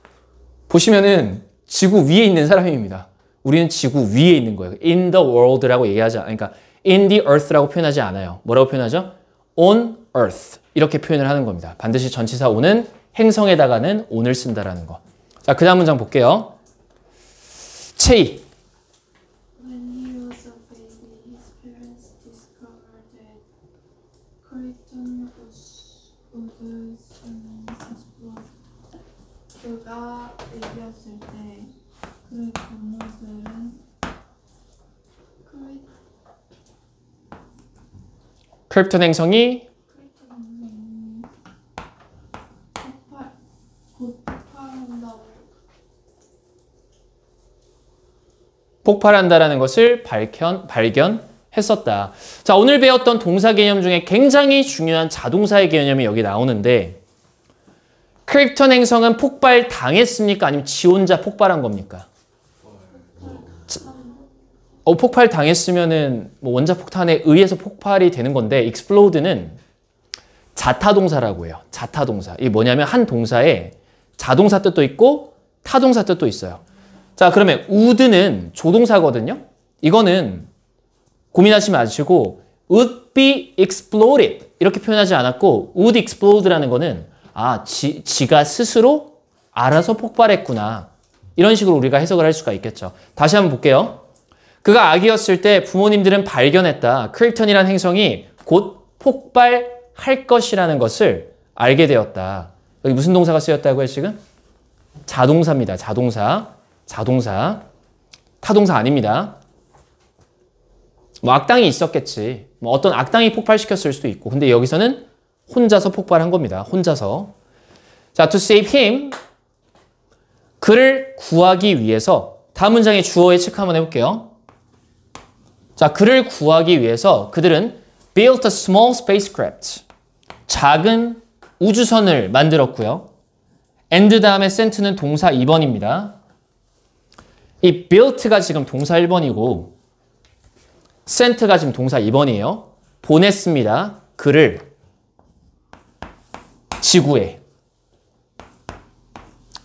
보시면은 지구 위에 있는 사람입니다. 우리는 지구 위에 있는 거예요. In the world라고 얘기하지 않, 그러니까 in the earth라고 표현하지 않아요. 뭐라고 표현하죠? On earth 이렇게 표현을 하는 겁니다. 반드시 전치사 on은 행성에다가는 on을 쓴다라는 거. 자, 그 다음 문장 볼게요. 체이. When he was a baby, his parents discovered that Krypton was would soon explode. 그가 애기였을 때 그의 부모들은 크리- 크립톤 행성이 폭발한다라는 것을 발견, 발견했었다. 자, 오늘 배웠던 동사 개념 중에 굉장히 중요한 자동사의 개념이 여기 나오는데 크립톤 행성은 폭발 당했습니까? 아니면 지 혼자 폭발한 겁니까? 어, 폭발 당했으면은 뭐 원자 폭탄에 의해서 폭발이 되는 건데 explode는 자타 동사라고 해요. 자타 동사. 이게 뭐냐면 한 동사에 자동사 뜻도 있고 타동사 뜻도 있어요. 자, 그러면 would는 조동사거든요. 이거는 고민하지 마시고 would be exploded 이렇게 표현하지 않았고 would explode라는 거는 아, 지, 지가 스스로 알아서 폭발했구나. 이런 식으로 우리가 해석을 할 수가 있겠죠. 다시 한번 볼게요. 그가 아기였을 때 부모님들은 발견했다. 크립턴이라는 행성이 곧 폭발할 것이라는 것을 알게 되었다. 여기 무슨 동사가 쓰였다고요, 지금? 자동사입니다. 자동사. 자동사. 타동사 아닙니다. 뭐 악당이 있었겠지. 뭐 어떤 악당이 폭발시켰을 수도 있고. 근데 여기서는 혼자서 폭발한 겁니다. 혼자서. 자, to save him, 그를 구하기 위해서 다음 문장의 주어의 체크 한번 해볼게요. 자, 그를 구하기 위해서 그들은 built a small spacecraft. 작은 우주선을 만들었고요. and 다음에 sent는 동사 2번입니다. 이 built가 지금 동사 1번이고 sent가 지금 동사 2번이에요. 보냈습니다. 그를 지구에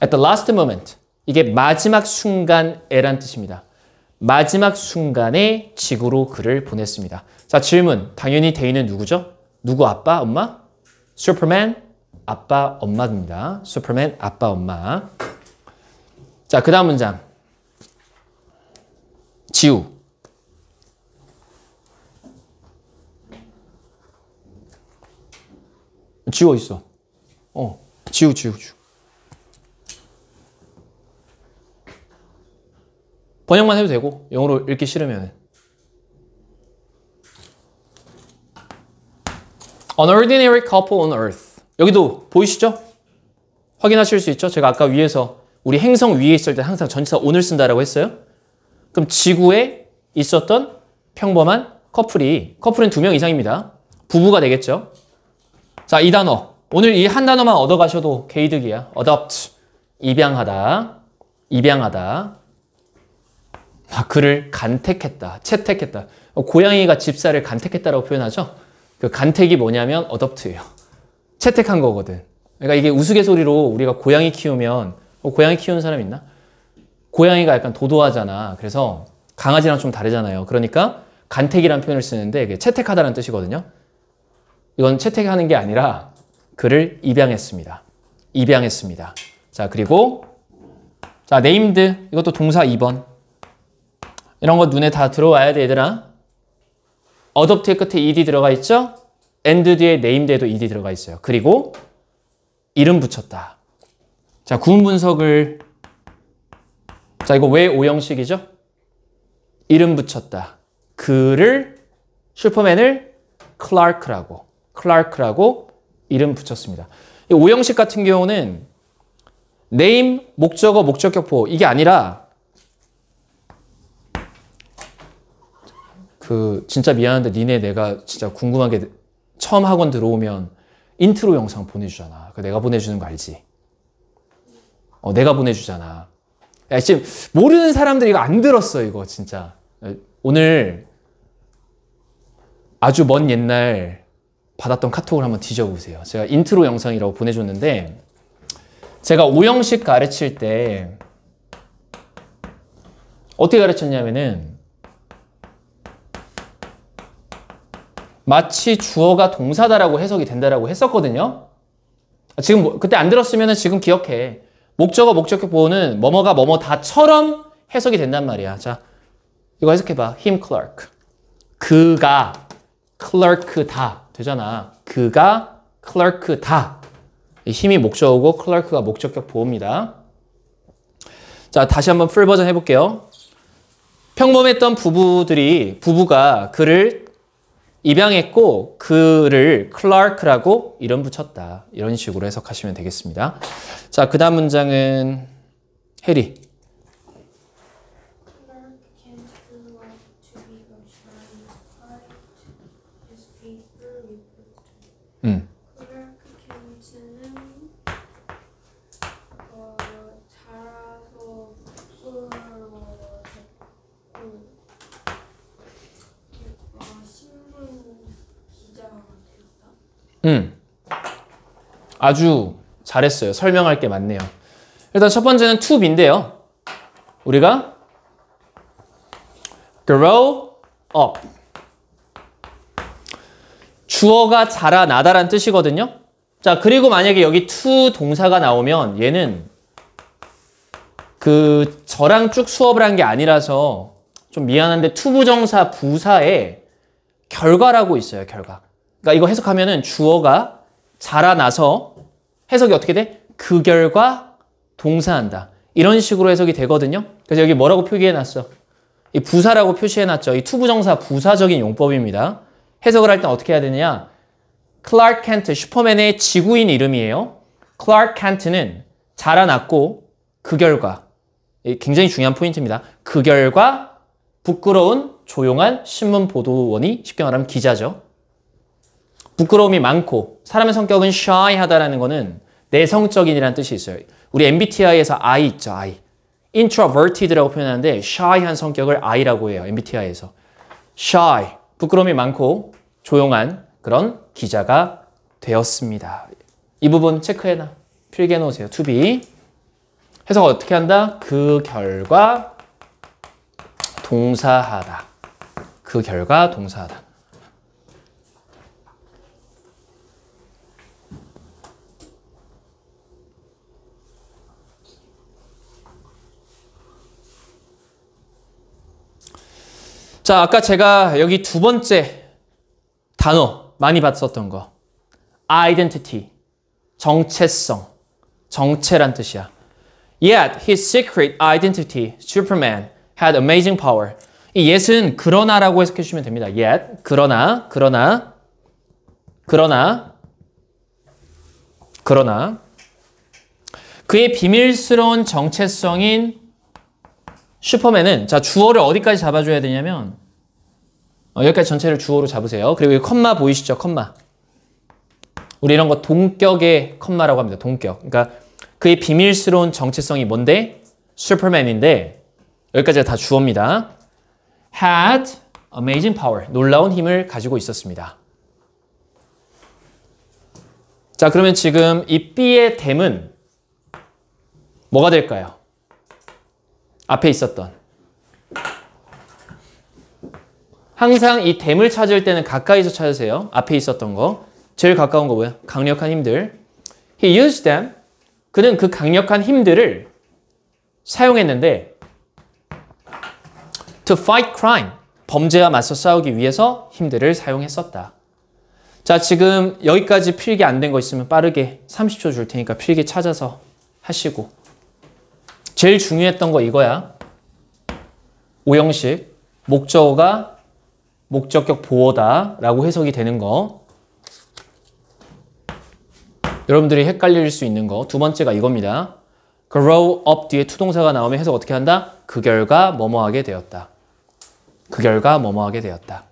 at the last moment 이게 마지막 순간에란 뜻입니다. 마지막 순간에 지구로 그를 보냈습니다. 자 질문 당연히 대인은 누구죠? 누구 아빠 엄마? 슈퍼맨 아빠 엄마입니다. 슈퍼맨 아빠 엄마. 자 그 다음 문장 지우 지우 어딨어? 어 지우 지우 지우 번역만 해도 되고 영어로 읽기 싫으면 An ordinary couple on earth 여기도 보이시죠? 확인하실 수 있죠? 제가 아까 위에서 우리 행성 위에 있을 때 항상 전치사 오늘 쓴다라고 했어요. 그럼 지구에 있었던 평범한 커플이 커플은 두 명 이상입니다. 부부가 되겠죠. 자, 이 단어. 오늘 이 한 단어만 얻어가셔도 개이득이야. adopt. 입양하다. 입양하다. 아, 그를 간택했다. 채택했다. 고양이가 집사를 간택했다라고 표현하죠. 그 간택이 뭐냐면 adopt예요. 채택한 거거든. 그러니까 이게 우스갯소리로 우리가 고양이 키우면 어, 고양이 키우는 사람 있나? 고양이가 약간 도도하잖아. 그래서 강아지랑 좀 다르잖아요. 그러니까 간택이라는 표현을 쓰는데 채택하다는 뜻이거든요. 이건 채택하는 게 아니라 그를 입양했습니다. 입양했습니다. 자, 그리고 자, named 이것도 동사 2번. 이런 거 눈에 다 들어와야 돼, 얘들아. adopt의 끝에 ed 들어가 있죠? and 뒤에 named에도 ed 들어가 있어요. 그리고 이름 붙였다. 자, 구문 분석을 자, 이거 왜 오형식이죠? 이름 붙였다. 그를 슈퍼맨을 클라크라고 클라크라고 이름 붙였습니다. 이 오형식 같은 경우는 name, 목적어, 목적격보 이게 아니라 그 진짜 미안한데 니네 내가 진짜 궁금한 게 처음 학원 들어오면 인트로 영상 보내주잖아. 그 내가 보내주는 거 알지? 어, 내가 보내주잖아. 야, 지금 모르는 사람들이 이거 안 들었어, 이거 진짜. 오늘 아주 먼 옛날 받았던 카톡을 한번 뒤져보세요. 제가 인트로 영상이라고 보내줬는데 제가 오형식 가르칠 때 어떻게 가르쳤냐면은 마치 주어가 동사다라고 해석이 된다라고 했었거든요. 지금 뭐, 그때 안 들었으면 지금 기억해. 목적어 목적격 보호는 뭐뭐가 뭐뭐다처럼 해석이 된단 말이야. 자, 이거 해석해봐. him clerk. 그가 clerk다 되잖아. 그가 clerk다. 힘이 목적어고 clerk가 목적격 보호입니다. 자, 다시 한번 풀 버전 해볼게요. 평범했던 부부들이 부부가 그를 입양했고 그를 클라크라고 이름 붙였다. 이런 식으로 해석하시면 되겠습니다. 자, 그 다음 문장은 해리. Clark Kent grew up to be a shy, quiet newspaper reporter. 음. Clark Kent는 어, 자라서 부끄러워했고 어, 신문 기자가 되었다. 음. 아주 잘했어요. 설명할 게 많네요. 일단 첫 번째는 to be인데요. 우리가 grow up. 주어가 자라나다란 뜻이거든요. 자, 그리고 만약에 여기 to 동사가 나오면 얘는 그 저랑 쭉 수업을 한 게 아니라서 좀 미안한데 to 부정사 부사에 결과라고 있어요, 결과. 그러니까 이거 해석하면은 주어가 자라나서 해석이 어떻게 돼? 그 결과 동사한다. 이런 식으로 해석이 되거든요. 그래서 여기 뭐라고 표기해 놨어? 이 부사라고 표시해 놨죠. 이 to부정사 부사적인 용법입니다. 해석을 할때 어떻게 해야 되느냐? 클라크 켄트, 슈퍼맨의 지구인 이름이에요. 클라크 켄트는 자라났고 그 결과 이 굉장히 중요한 포인트입니다. 그 결과 부끄러운 조용한 신문 보도원이 쉽게 말하면 기자죠. 부끄러움이 많고 사람의 성격은 shy하다라는 거는 내성적인이라는 뜻이 있어요. 우리 MBTI에서 I 있죠, I. introverted라고 표현하는데 shy한 성격을 I라고 해요. MBTI에서. shy, 부끄러움이 많고 조용한 그런 기자가 되었습니다. 이 부분 체크해놔. 필기해 놓으세요. to be. 해석 어떻게 한다? 그 결과 동사하다. 그 결과 동사하다. 자, 아까 제가 여기 두 번째 단어 많이 봤었던 거. identity. 정체성. 정체란 뜻이야. Yet his secret identity, Superman, had amazing power. 이 yet은 그러나라고 해석해 주시면 됩니다. Yet, 그러나, 그러나, 그러나, 그러나 그의 비밀스러운 정체성인 슈퍼맨은 자 주어를 어디까지 잡아줘야 되냐면 어, 여기까지 전체를 주어로 잡으세요. 그리고 이 컴마 보이시죠? 컴마. 우리 이런 거 동격의 컴마라고 합니다. 동격. 그러니까 그의 비밀스러운 정체성이 뭔데? 슈퍼맨인데 여기까지가 다 주어입니다. had amazing power. 놀라운 힘을 가지고 있었습니다. 자, 그러면 지금 이 B의 댐은 뭐가 될까요? 앞에 있었던 항상 이 댐을 찾을 때는 가까이서 찾으세요. 앞에 있었던 거. 제일 가까운 거 뭐야? 강력한 힘들. He used them. 그는 그 강력한 힘들을 사용했는데 to fight crime. 범죄와 맞서 싸우기 위해서 힘들을 사용했었다. 자, 지금 여기까지 필기 안 된 거 있으면 빠르게 30초 줄 테니까 필기 찾아서 하시고. 제일 중요했던 거 이거야. 오형식. 목적어가 목적격 보어다라고 해석이 되는 거. 여러분들이 헷갈릴 수 있는 거. 두 번째가 이겁니다. grow up 뒤에 투동사가 나오면 해석 어떻게 한다? 그 결과 뭐뭐하게 되었다. 그 결과 뭐뭐하게 되었다.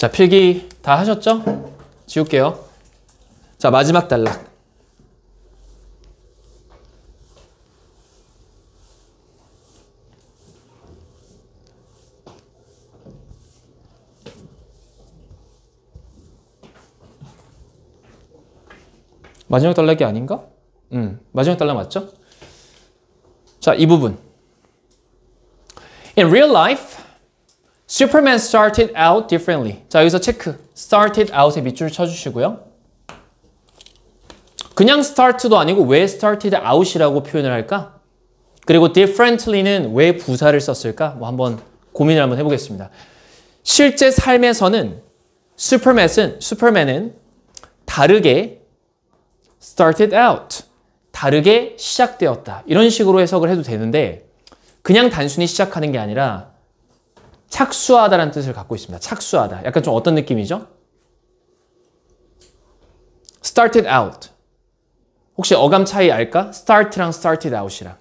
자, 필기 다 하셨죠? 지울게요. 자, 마지막 단락. 마지막 단락이 아닌가? 음, 마지막 단락 맞죠? 자, 이 부분. In real life, Superman started out differently. 자, 여기서 체크. started out에 밑줄 쳐주시고요. 그냥 start도 아니고 왜 started out이라고 표현을 할까? 그리고 differently는 왜 부사를 썼을까? 뭐 한번 고민을 한번 해보겠습니다. 실제 삶에서는 슈퍼맨은, 슈퍼맨은 다르게 started out. 다르게 시작되었다. 이런 식으로 해석을 해도 되는데 그냥 단순히 시작하는 게 아니라 착수하다라는 뜻을 갖고 있습니다. 착수하다. 약간 좀 어떤 느낌이죠? started out. 혹시 어감 차이 알까? start랑 started out이랑.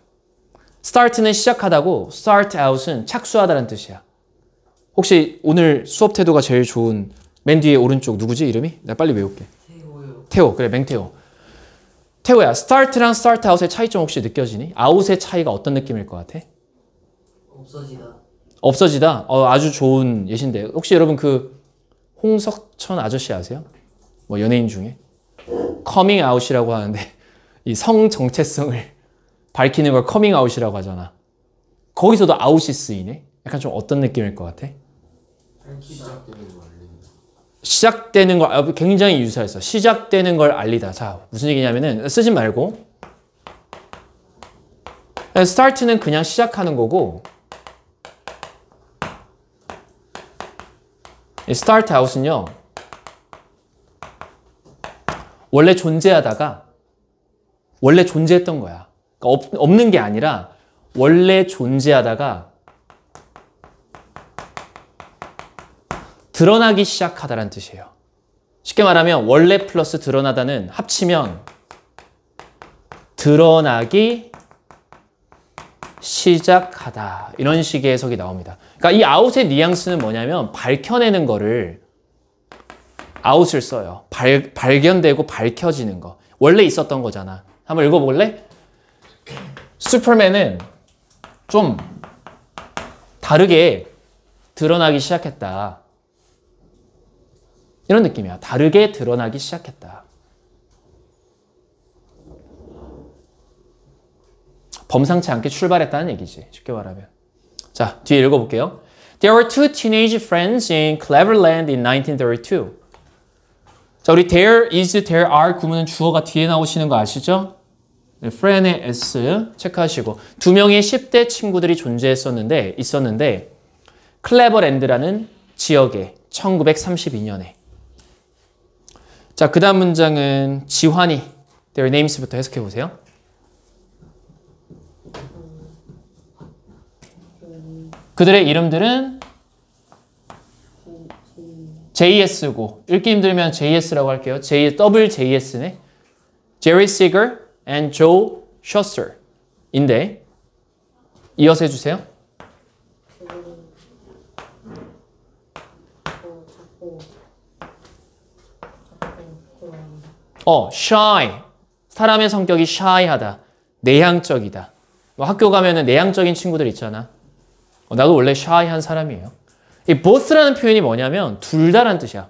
start는 시작하다고 start out은 착수하다라는 뜻이야. 혹시 오늘 수업 태도가 제일 좋은 맨 뒤에 오른쪽 누구지 이름이? 나 빨리 외울게. 태호. 그래 맹태호. 태호야. start랑 start out의 차이점 혹시 느껴지니? out의 차이가 어떤 느낌일 것 같아? 없어지다. 없어지다. 어, 아주 좋은 예신데 혹시 여러분 그 홍석천 아저씨 아세요? 뭐 연예인 중에 커밍 아웃이라고 하는데 이 성 정체성을 밝히는 걸 커밍 아웃이라고 하잖아. 거기서도 out이 쓰이네. 약간 좀 어떤 느낌일 것 같아? 밝히다. 시작되는 걸 아, 굉장히 유사했어. 시작되는 걸 알리다. 자 무슨 얘기냐면은 쓰지 말고 start는 그냥 시작하는 거고 start out은요 원래 존재하다가 원래 존재했던 거야. 그러니까 없, 없는 게 아니라 원래 존재하다가 드러나기 시작하다라는 뜻이에요. 쉽게 말하면 원래 플러스 드러나다는 합치면 드러나기 시작하다 이런 식의 해석이 나옵니다. 그러니까 이 아웃의 뉘앙스는 뭐냐면 밝혀내는 거를 아웃을 써요. 발, 발견되고 밝혀지는 거. 원래 있었던 거잖아. 한번 읽어볼래? 슈퍼맨은 좀 다르게 드러나기 시작했다. 이런 느낌이야. 다르게 드러나기 시작했다. 범상치 않게 출발했다는 얘기지. 쉽게 말하면. 자, 뒤에 읽어볼게요. There were two teenage friends in Cleverland in 1932. 자, 우리 there is, there are 구문은 주어가 뒤에 나오시는 거 아시죠? 네, friend의 s 체크하시고 두 명의 10대 친구들이 존재했었는데 있었는데 클레버랜드라는 지역에 1932년에 자, 그 다음 문장은 지환이 their names부터 해석해 보세요. 그들의 이름들은 JS고 읽기 힘들면 JS라고 할게요. J, WJS네. Jerry Seeger and Joe Shuster 인데 이어서 해주세요. 어, shy. 사람의 성격이 shy하다. 내향적이다. 뭐 학교 가면은 내향적인 친구들 있잖아. 어, 나도 원래 shy한 사람이에요. 이 both라는 표현이 뭐냐면 둘 다란 뜻이야.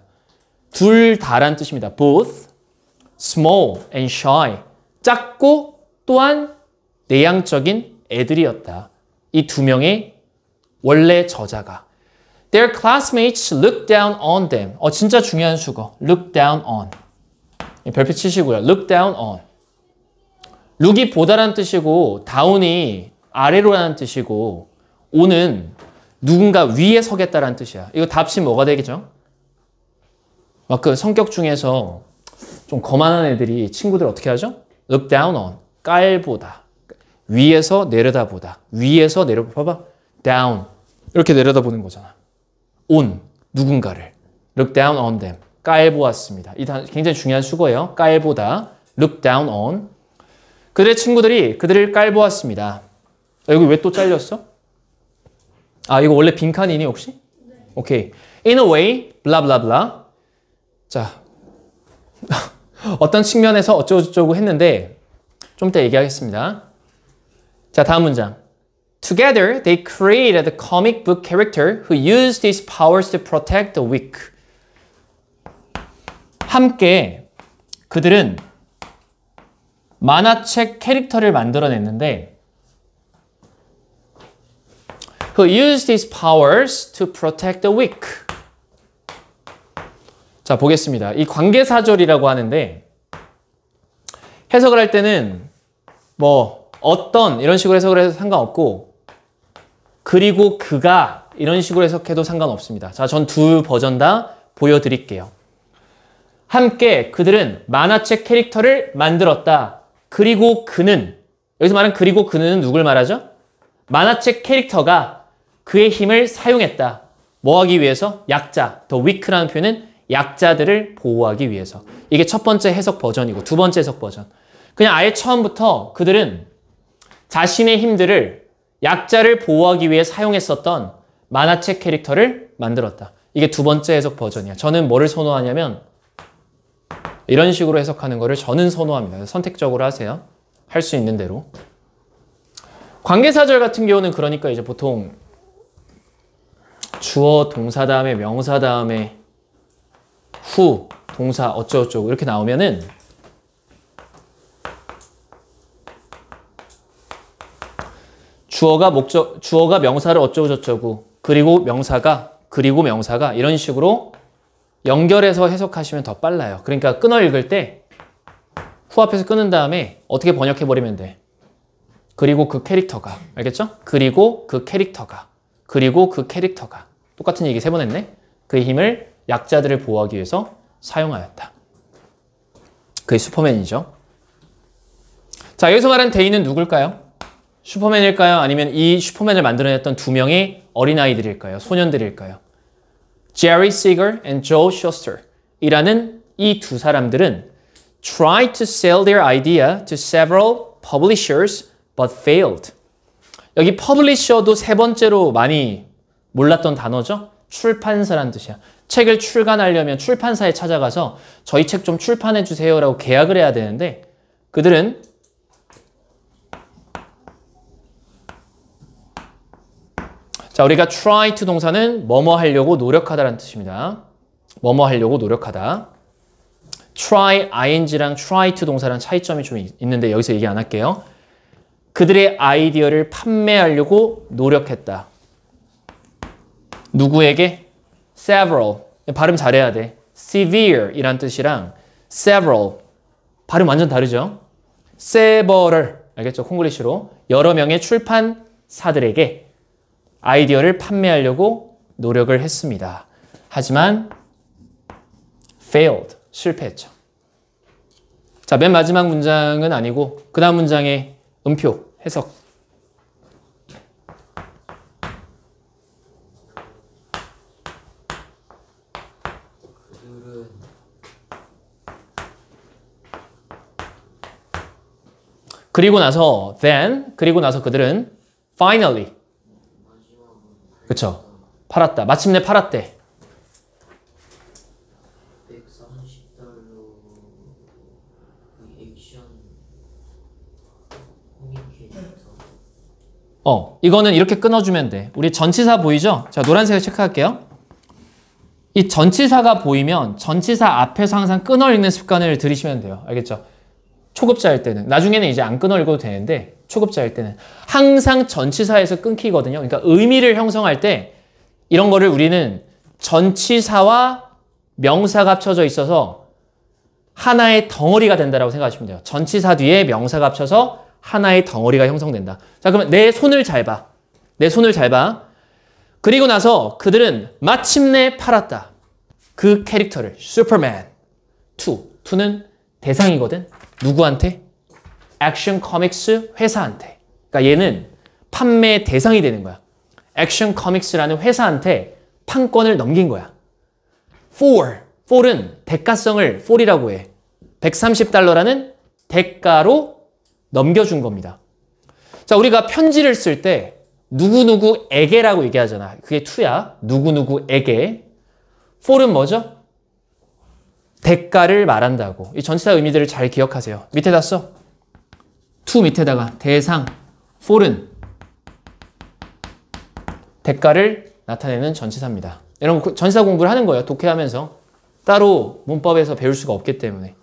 둘 다란 뜻입니다. both, small and shy. 작고 또한 내향적인 애들이었다. 이 두 명의 원래 저자가. Their classmates looked down on them. 어, 진짜 중요한 수거. look down on. 별표 치시고요. look down on. look이 보다라는 뜻이고 down이 아래로라는 뜻이고 on은 누군가 위에 서겠다라는 뜻이야. 이거 답시 뭐가 되겠죠? 막 그 성격 중에서 좀 거만한 애들이 친구들 어떻게 하죠? look down on. 깔보다. 위에서 내려다보다. 위에서 내려 봐봐. down. 이렇게 내려다보는 거잖아. on. 누군가를. look down on them. 깔보았습니다. 이 굉장히 중요한 수거예요. 깔보다. look down on. 그들의 친구들이 그들을 깔보았습니다. 여기 왜 또 잘렸어? 아, 이거 원래 빈칸이니 혹시? 오케이. In a way, blah blah blah. 자, 어떤 측면에서 어쩌고저쩌고 했는데 좀 이따 얘기하겠습니다. 자, 다음 문장. Together, they created a comic book character who used his powers to protect the weak. 함께 그들은 만화책 캐릭터를 만들어냈는데 who used his powers to protect the weak. 자, 보겠습니다. 이 관계사절이라고 하는데 해석을 할 때는 뭐 어떤 이런 식으로 해석을 해도 상관없고 그리고 그가 이런 식으로 해석해도 상관없습니다. 자, 전 두 버전 다 보여드릴게요. 함께 그들은 만화책 캐릭터를 만들었다. 그리고 그는 여기서 말하는 그리고 그는 누굴 말하죠? 만화책 캐릭터가 그의 힘을 사용했다. 뭐 하기 위해서? 약자. 더 weak라는 표현은 약자들을 보호하기 위해서. 이게 첫 번째 해석 버전이고 두 번째 해석 버전. 그냥 아예 처음부터 그들은 자신의 힘들을 약자를 보호하기 위해 사용했었던 만화책 캐릭터를 만들었다. 이게 두 번째 해석 버전이야. 저는 뭐를 선호하냐면 이런 식으로 해석하는 거를 저는 선호합니다. 선택적으로 하세요. 할 수 있는 대로. 관계사절 같은 경우는 그러니까 이제 보통 주어 동사 다음에 명사 다음에 후 동사 어쩌고저쩌고 이렇게 나오면은 주어가 목적 주어가 명사를 어쩌고저쩌고 그리고 명사가 그리고 명사가 이런 식으로 연결해서 해석하시면 더 빨라요. 그러니까 끊어 읽을 때 후앞에서 끊은 다음에 어떻게 번역해 버리면 돼. 그리고 그 캐릭터가 알겠죠? 그리고 그 캐릭터가 그리고 그 캐릭터가 똑같은 얘기 세 번 했네. 그 힘을 약자들을 보호하기 위해서 사용하였다. 그게 슈퍼맨이죠. 자, 여기서 말한 데이는 누굴까요? 슈퍼맨일까요? 아니면 이 슈퍼맨을 만들어냈던 두 명의 어린아이들일까요? 소년들일까요? Jerry Siegel and Joe Shuster 이라는 이 두 사람들은 tried to sell their idea to several publishers but failed. 여기 publisher도 세 번째로 많이 몰랐던 단어죠. 출판사란 뜻이야. 책을 출간하려면 출판사에 찾아가서 저희 책 좀 출판해 주세요라고 계약을 해야 되는데 그들은 자, 우리가 try to 동사는 뭐뭐 하려고 노력하다라는 뜻입니다. 뭐뭐 하려고 노력하다. try ing랑 try to 동사랑 차이점이 좀 있- 있는데 여기서 얘기 안 할게요. 그들의 아이디어를 판매하려고 노력했다. 누구에게? several. 발음 잘해야 돼. severe 이란 뜻이랑 several. 발음 완전 다르죠? several. 알겠죠? 콩글리시로. 여러 명의 출판사들에게 아이디어를 판매하려고 노력을 했습니다. 하지만 failed. 실패했죠. 자, 맨 마지막 문장은 아니고 그 다음 문장의 음표, 해석. 그리고 나서 then 그리고 나서 그들은 finally. 그쵸. 팔았다. 마침내 팔았대. 130달러 그 액션 커뮤니케이터 어 이거는 이렇게 끊어주면 돼. 우리 전치사 보이죠? 자 노란색을 체크할게요. 이 전치사가 보이면 전치사 앞에서 항상 끊어 읽는 습관을 들이시면 돼요. 알겠죠 초급자일 때는 나중에는 이제 안 끊어 읽어도 되는데 초급자일 때는 항상 전치사에서 끊기거든요 그러니까 의미를 형성할 때 이런 거를 우리는 전치사와 명사가 합쳐져 있어서 하나의 덩어리가 된다라고 생각하시면 돼요. 전치사 뒤에 명사가 합쳐서 하나의 덩어리가 형성된다. 자, 그러면 내 손을 잘 봐. 내 손을 잘 봐. 그리고 나서 그들은 마침내 팔았다. 그 캐릭터를 슈퍼맨 2. 2는 대상이거든. 누구한테? 액션 코믹스 회사한테. 그러니까 얘는 판매 대상이 되는 거야. 액션 코믹스라는 회사한테 판권을 넘긴 거야. for. for은 대가성을 for이라고 해. 130달러라는 대가로 넘겨준 겁니다. 자, 우리가 편지를 쓸 때 누구누구에게라고 얘기하잖아. 그게 to야. 누구누구에게. for은 뭐죠? 대가를 말한다고. 이 전치사 의미들을 잘 기억하세요. 밑에다 써. to 밑에다가 대상. for은 대가를 나타내는 전치사입니다. 여러분 그 전치사 공부를 하는 거예요. 독해하면서 따로 문법에서 배울 수가 없기 때문에.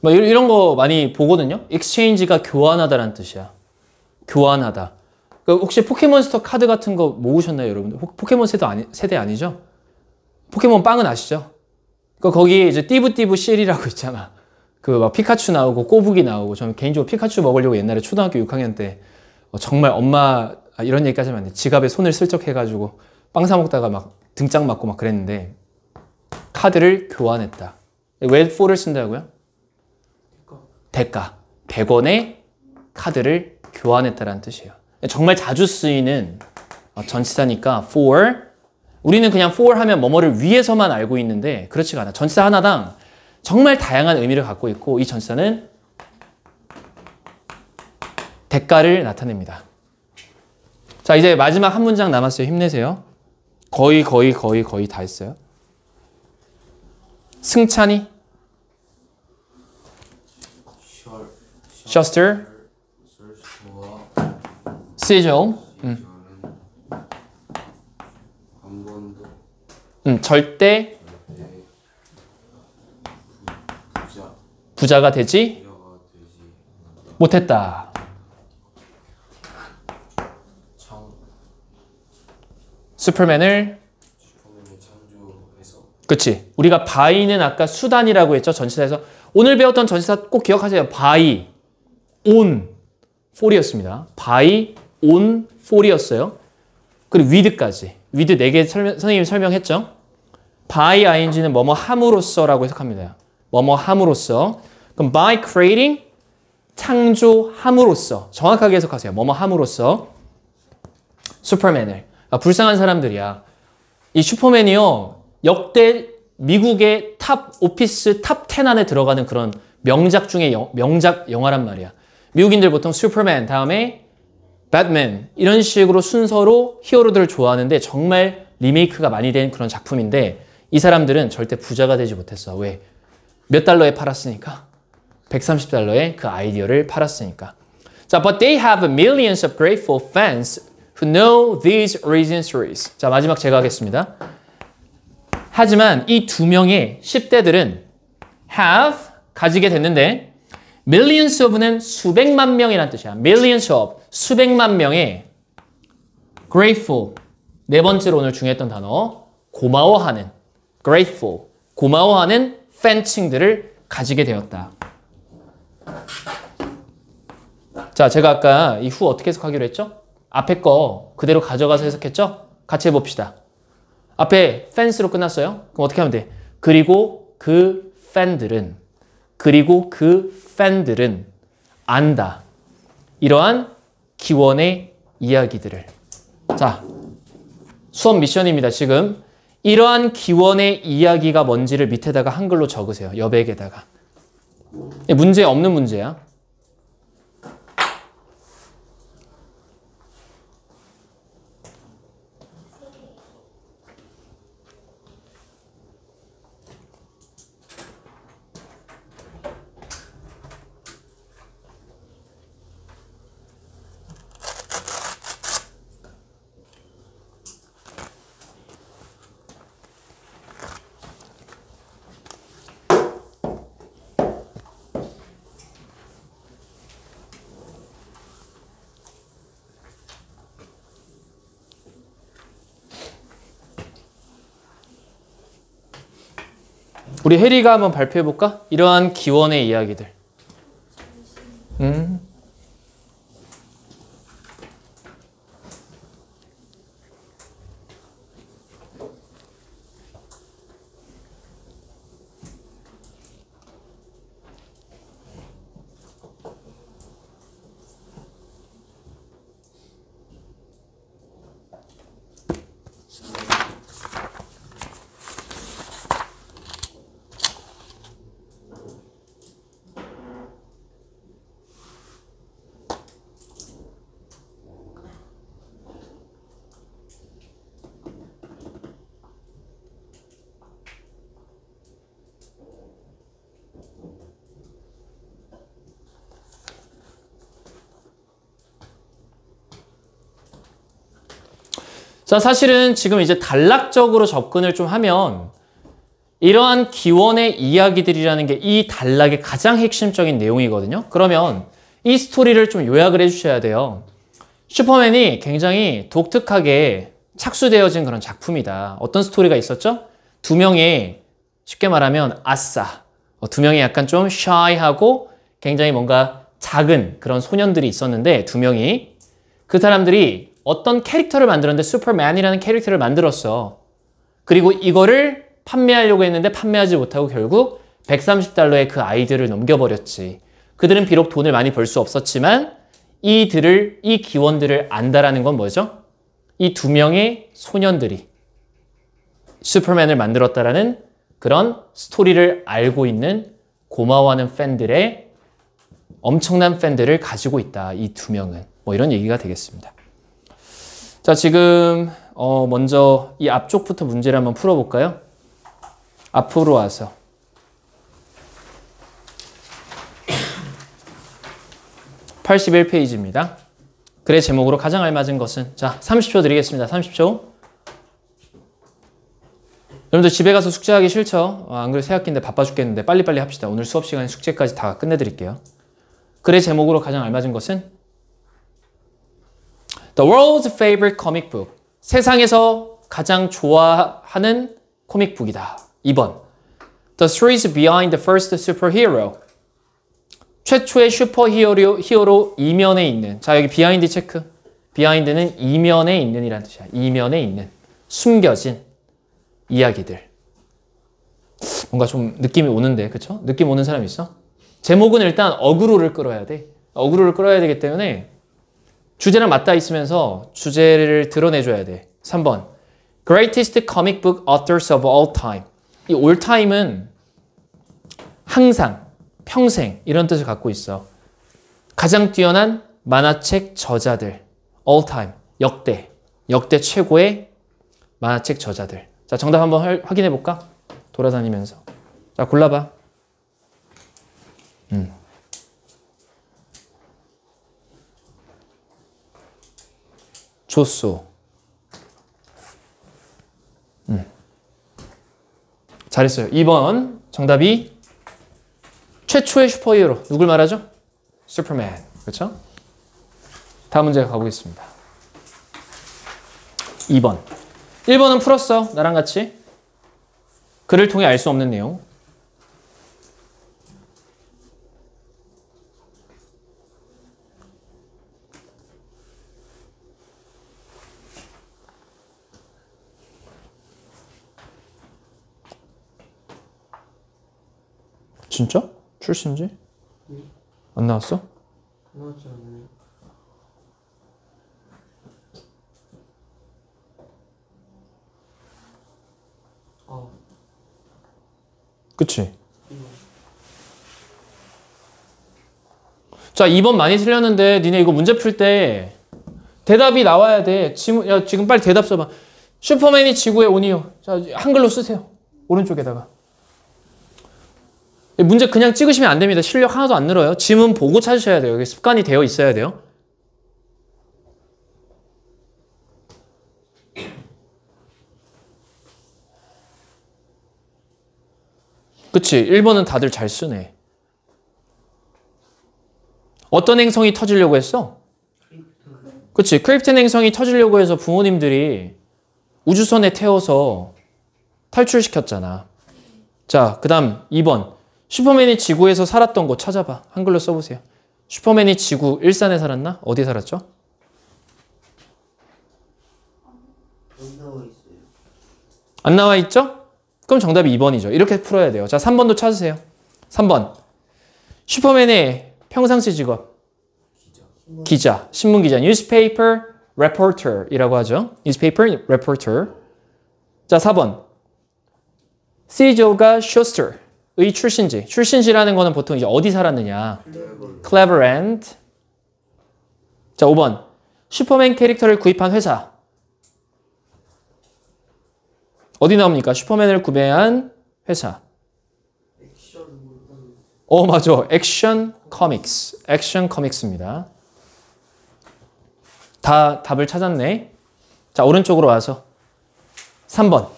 뭐 이런- 거 많이 보거든요. exchange가 교환하다라는 뜻이야. 교환하다. 그 혹시 포켓몬스터 카드 같은 거 모으셨나요, 여러분들? 포- 포켓몬 세대 아니 세대 아니죠? 포켓몬 빵은 아시죠? 그 거기 이제 띠부띠부 실이라고 있잖아. 그 막 피카츄 나오고 꼬부기 나오고 저는 개인적으로 피카츄 먹으려고 옛날에 초등학교 6학년 때 어, 정말 엄마 아, 이런 얘기까지 하면 안 돼. 지갑에 손을 슬쩍 해가지고 빵 사 먹다가 막 등짝 맞고 막 그랬는데 카드를 교환했다. 왜 4를 쓴다고요? 대가 100원의 카드를 교환했다라는 뜻이에요. 정말 자주 쓰이는 어, 전치사니까 for 우리는 그냥 for 하면 뭐뭐를 위해서만 알고 있는데 그렇지가 않아. 전치사 하나당 정말 다양한 의미를 갖고 있고 이 전치사는 대가를 나타냅니다. 자, 이제 마지막 한 문장 남았어요. 힘내세요. 거의 거의 거의 거의 다 했어요. 승찬이 Shuster, 한 번도 음, 절대 절대 부자 부자가 되지 못했다. 창 슈퍼맨을 그치. 우리가 by는 아까 수단이라고 했죠. 전치사에서. 오늘 배웠던 전치사 꼭 기억하세요. by, on, for이었습니다. by, on, for이었어요. 그리고 with까지. with 4개 설명, 선생님이 설명했죠. by ing는 뭐뭐 함으로써라고 해석합니다. 뭐뭐 함으로써. 그럼 by creating 창조함으로써. 정확하게 해석하세요. 뭐뭐 함으로써. 슈퍼맨을. 아, 불쌍한 사람들이야. 이 슈퍼맨이요. 역대 미국의 탑 오피스 탑 10 안에 들어가는 그런 명작 중에 영, 명작 영화란 말이야. 미국인들 보통 슈퍼맨 다음에 배트맨 이런 식으로 순서로 히어로들을 좋아하는데 정말 리메이크가 많이 된 그런 작품인데 이 사람들은 절대 부자가 되지 못했어. 왜? 몇 달러에 팔았으니까? 130달러에 그 아이디어를 팔았으니까. 자, but they have millions of grateful fans who know these origin stories. 자, 마지막 제가 하겠습니다. 하지만 이 두 명의 10대들은 have 가지게 됐는데 millions of는 수백만 명이라는 뜻이야. millions of 수백만 명의 grateful 네 번째로 오늘 중요했던 단어 고마워하는 grateful 고마워하는 팬층들을 가지게 되었다. 자, 제가 아까 이 후 어떻게 해석하기로 했죠? 앞에 거 그대로 가져가서 해석했죠? 같이 해봅시다. 앞에 팬스로 끝났어요? 그럼 어떻게 하면 돼? 그리고 그 팬들은 그리고 그 팬들은 안다. 이러한 기원의 이야기들을. 자, 수업 미션입니다. 지금 이러한 기원의 이야기가 뭔지를 밑에다가 한글로 적으세요. 여백에다가. 문제 없는 문제야. 우리 혜리가 한번 발표해 볼까? 이러한 기원의 이야기들. 음. 자, 사실은 지금 이제 단락적으로 접근을 좀 하면 이러한 기원의 이야기들이라는 게 이 단락의 가장 핵심적인 내용이거든요. 그러면 이 스토리를 좀 요약을 해주셔야 돼요. 슈퍼맨이 굉장히 독특하게 착수되어진 그런 작품이다. 어떤 스토리가 있었죠? 두 명의 쉽게 말하면 아싸. 어, 두 명이 약간 좀 샤이하고 굉장히 뭔가 작은 그런 소년들이 있었는데 두 명이 그 사람들이 어떤 캐릭터를 만들었는데 슈퍼맨이라는 캐릭터를 만들었어. 그리고 이거를 판매하려고 했는데 판매하지 못하고 결국 130달러의 그 아이들을 넘겨버렸지. 그들은 비록 돈을 많이 벌 수 없었지만 이들을, 이 기원들을 안다라는 건 뭐죠? 이 두 명의 소년들이 슈퍼맨을 만들었다라는 그런 스토리를 알고 있는 고마워하는 팬들의 엄청난 팬들을 가지고 있다. 이 두 명은. 뭐 이런 얘기가 되겠습니다. 자, 지금 어 먼저 이 앞쪽부터 문제를 한번 풀어볼까요? 앞으로 와서. (81페이지입니다) 글의 제목으로 가장 알맞은 것은 자 30초 드리겠습니다 30초 여러분들 집에 가서 숙제하기 싫죠? 아, 안 그래도 새 학기인데 바빠 죽겠는데 빨리빨리 합시다 오늘 수업 시간에 숙제까지 다 끝내드릴게요 글의 제목으로 가장 알맞은 것은 The world's favorite comic book. 세상에서 가장 좋아하는 comic book이다. 2번. The stories behind the first superhero. 최초의 슈퍼히어로 히어로 이면에 있는 자 여기 behind 체크 behind는 이면에 있는이라는 뜻이야. 이면에 있는 숨겨진 이야기들. 뭔가 좀 느낌이 오는데, 그쵸? 느낌 오는 사람 있어? 제목은 일단 어그로를 끌어야 돼. 어그로를 끌어야 되기 때문에 주제랑 맞닿아 있으면서 주제를 드러내줘야 돼. 3번. Greatest comic book authors of all time. 이 all time은 항상, 평생 이런 뜻을 갖고 있어. 가장 뛰어난 만화책 저자들. all time. 역대. 역대 최고의 만화책 저자들. 자, 정답 한번 할- 확인해 볼까? 돌아다니면서. 자, 골라봐. 음. 조소. 음. 잘했어요. 2번 정답이 최초의 슈퍼히어로 누굴 말하죠? 슈퍼맨. 그렇죠? 다음 문제 가보겠습니다. 2번. 1번은 풀었어. 나랑 같이. 글을 통해 알 수 없는 내용. 진짜? 출신지? 안 나왔어? 나왔지 않나요? 어, 그치? 자, 2번 많이 틀렸는데 니네 이거 문제 풀 때 대답이 나와야 돼. 지금, 야, 지금 빨리 대답 써봐. 슈퍼맨이 지구에 오니요. 자, 한글로 쓰세요. 오른쪽에다가. 문제 그냥 찍으시면 안 됩니다. 실력 하나도 안 늘어요. 지문 보고 찾으셔야 돼요. 이게 습관이 되어 있어야 돼요. 그치? 1번은 다들 잘 쓰네. 어떤 행성이 터지려고 했어? 그치? 크립튼 행성이 터지려고 해서 부모님들이 우주선에 태워서 탈출시켰잖아. 자, 그 다음 2번. 슈퍼맨이 지구에서 살았던 곳 찾아봐. 한글로 써보세요. 슈퍼맨이 지구 일산에 살았나? 어디 살았죠? 여기 나와 있어요. 안 나와 있죠? 그럼 정답이 2번이죠. 이렇게 풀어야 돼요. 자, 3번도 찾으세요. 3번. 슈퍼맨의 평상시 직업. 기자. 신문 기자. newspaper reporter이라고 하죠. newspaper reporter. 자, 4번. 시조가 쇼스터 의 출신지. 출신지라는 거는 보통 이제 어디 살았느냐. cleverand. 자, 5번. 슈퍼맨 캐릭터를 구입한 회사. 어디 나옵니까? 슈퍼맨을 구매한 회사. 어, 맞아. 액션 코믹스. 액션 코믹스입니다. 다 답을 찾았네. 자, 오른쪽으로 와서 3번.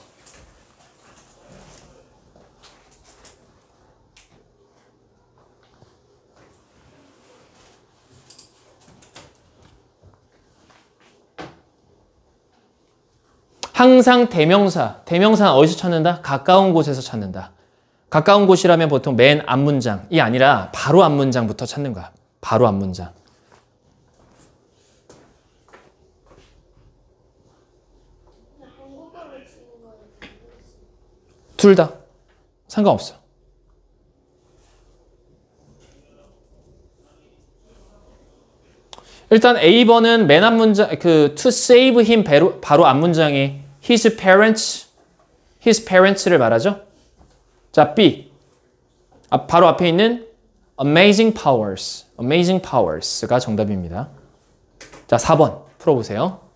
항상 대명사. 대명사는 어디서 찾는다? 가까운 곳에서 찾는다. 가까운 곳이라면 보통 맨 앞문장이 아니라 바로 앞문장부터 찾는 거야. 바로 앞문장. 둘 다. 상관없어. 일단 A번은 맨 앞문장, 그 to save him 바로, 바로 앞문장에 his parents, his parents를 말하죠. 자, B. 앞, 바로 앞에 있는 amazing powers, amazing powers가 정답입니다. 자, 4번 풀어보세요.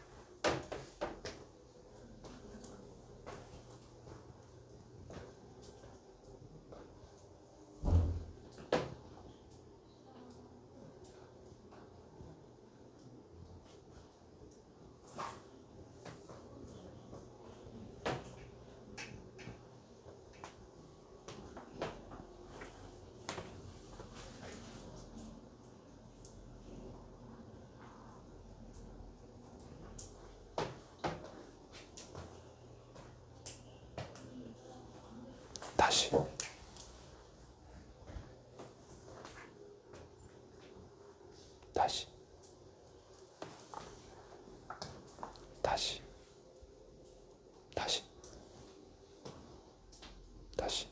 다시. 다시. 다시. 다시. 다시.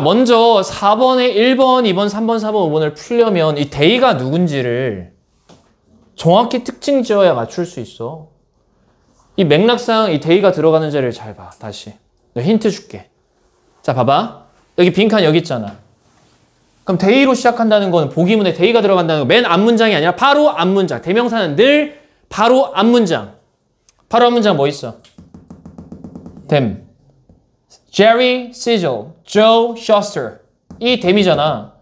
자, 먼저 4번에 1번, 2번, 3번, 4번, 5번을 풀려면 이 데이가 누군지를 정확히 특징 지어야 맞출 수 있어. 이 맥락상 이 they가 들어가는 자리를 잘 봐. 다시. 힌트 줄게. 자, 봐봐. 여기 빈칸 여기 있잖아. 그럼 they로 시작한다는 거는 보기문에 they가 들어간다는 거 맨 앞문장이 아니라 바로 앞문장. 대명사는 늘 바로 앞문장. 바로 앞문장 뭐 있어? them. Jerry Siegel, Joe Shuster. 이 them이잖아.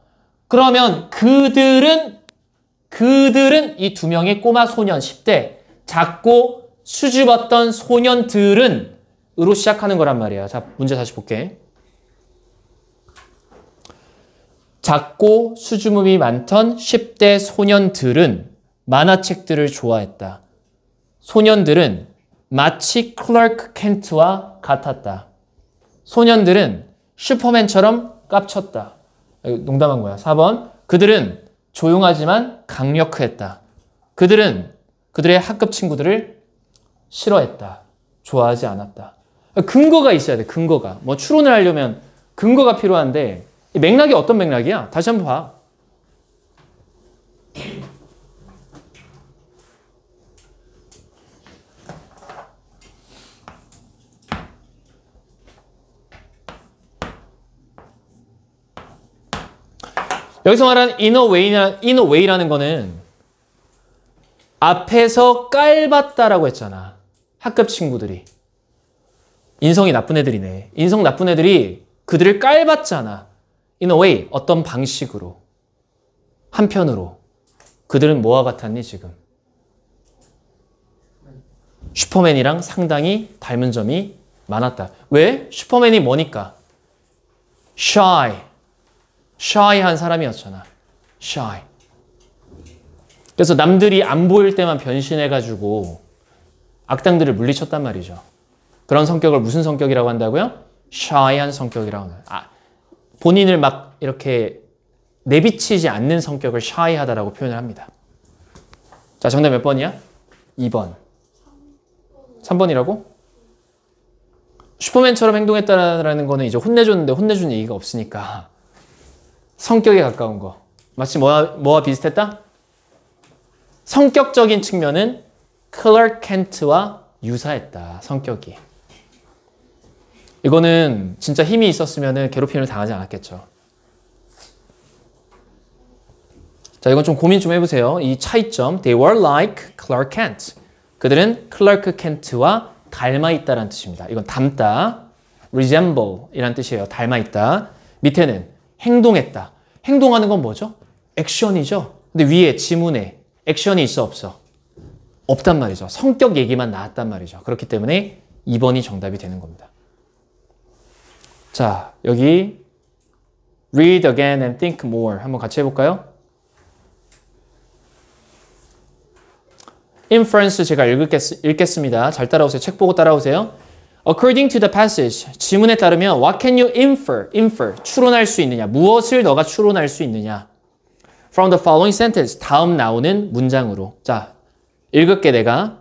그러면 그들은 그들은 이 두 명의 꼬마 소년 10대 작고 수줍었던 소년들은 으로 시작하는 거란 말이야. 자, 문제 다시 볼게. 작고 수줍음이 많던 10대 소년들은 만화책들을 좋아했다. 소년들은 마치 클래크 켄트와 같았다. 소년들은 슈퍼맨처럼 깝쳤다. 농담한 거야. 4번. 그들은 조용하지만 강력했다. 그들은 그들의 학급 친구들을 싫어했다. 좋아하지 않았다. 근거가 있어야 돼. 근거가. 뭐 추론을 하려면 근거가 필요한데 맥락이 어떤 맥락이야? 다시 한번 봐. 여기서 말하는 way라는 거는 앞에서 깔봤다라고 했잖아. 학급 친구들이. 인성이 나쁜 애들이네. 인성 나쁜 애들이 그들을 깔봤잖아. in a way, 어떤 방식으로. 한편으로. 그들은 뭐와 같았니, 지금? 슈퍼맨이랑 상당히 닮은 점이 많았다. 왜? 슈퍼맨이 뭐니까? shy. Shy한 사람이었잖아. shy. 그래서 남들이 안 보일 때만 변신해가지고 악당들을 물리쳤단 말이죠. 그런 성격을 무슨 성격이라고 한다고요? shy한 성격이라고 합니다. 아, 본인을 막 이렇게 내비치지 않는 성격을 shy하다라고 표현을 합니다. 자, 정답 몇 번이야? 2번. 3번이라고? 슈퍼맨처럼 행동했다라는 거는 이제 혼내줬는데 혼내준 얘기가 없으니까 성격에 가까운 거. 마치 뭐와, 뭐와 비슷했다? 성격적인 측면은 클래크 켄트와 유사했다. 성격이. 이거는 진짜 힘이 있었으면 괴롭힘을 당하지 않았겠죠. 자, 이건 좀 고민 좀 해보세요. 이 차이점. They were like Clark Kent. 그들은 클래크 켄트와 닮아 있다라는 뜻입니다. 이건 닮다. resemble 이란 뜻이에요. 닮아 있다. 밑에는 행동했다. 행동하는 건 뭐죠? 액션이죠. 근데 위에 지문에 액션이 있어 없어? 없단 말이죠. 성격 얘기만 나왔단 말이죠. 그렇기 때문에 2번이 정답이 되는 겁니다. 자, 여기 read again and think more 한번 같이 해볼까요? inference 제가 읽겠, 읽겠습니다. 잘 따라오세요. 책 보고 따라오세요. According to the passage, 지문에 따르면 What can you infer? infer, 추론할 수 있느냐? 무엇을 너가 추론할 수 있느냐? From the following sentence, 다음 나오는 문장으로. 자, 읽을게 내가.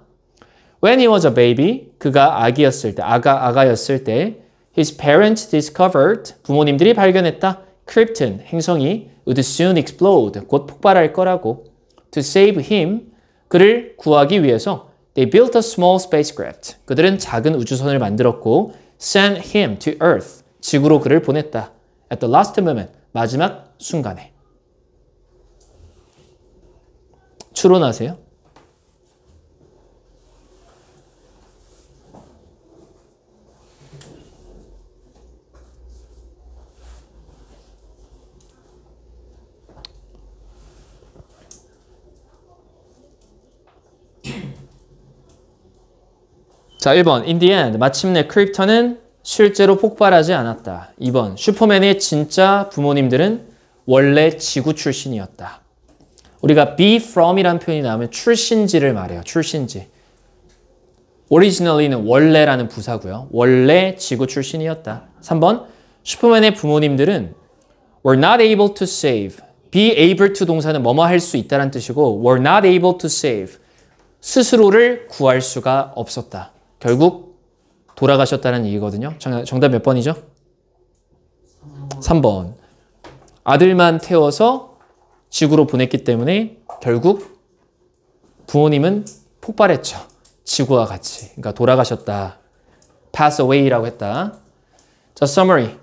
When he was a baby, 그가 아기였을 때, 아가, 아가였을 때 His parents discovered, 부모님들이 발견했다. Krypton, 행성이 would soon explode, 곧 폭발할 거라고. To save him, 그를 구하기 위해서 They built a small spacecraft. 그들은 작은 우주선을 만들었고 sent him to Earth. 지구로 그를 보냈다. At the last moment. 마지막 순간에. 추론하세요? 자, 1번. In the end, 마침내 크립턴은 실제로 폭발하지 않았다. 2번. 슈퍼맨의 진짜 부모님들은 원래 지구 출신이었다. 우리가 be from이라는 표현이 나오면 출신지를 말해요. 출신지. originally는 원래라는 부사고요. 원래 지구 출신이었다. 3번. 슈퍼맨의 부모님들은 were not able to save. be able to 동사는 뭐뭐 할 수 있다는 뜻이고 were not able to save 스스로를 구할 수가 없었다. 결국 돌아가셨다는 얘기거든요. 정- 정답 몇 번이죠? 3번. 아들만 태워서 지구로 보냈기 때문에 결국 부모님은 폭발했죠. 지구와 같이. 그러니까 돌아가셨다. pass away라고 했다. 자, summary.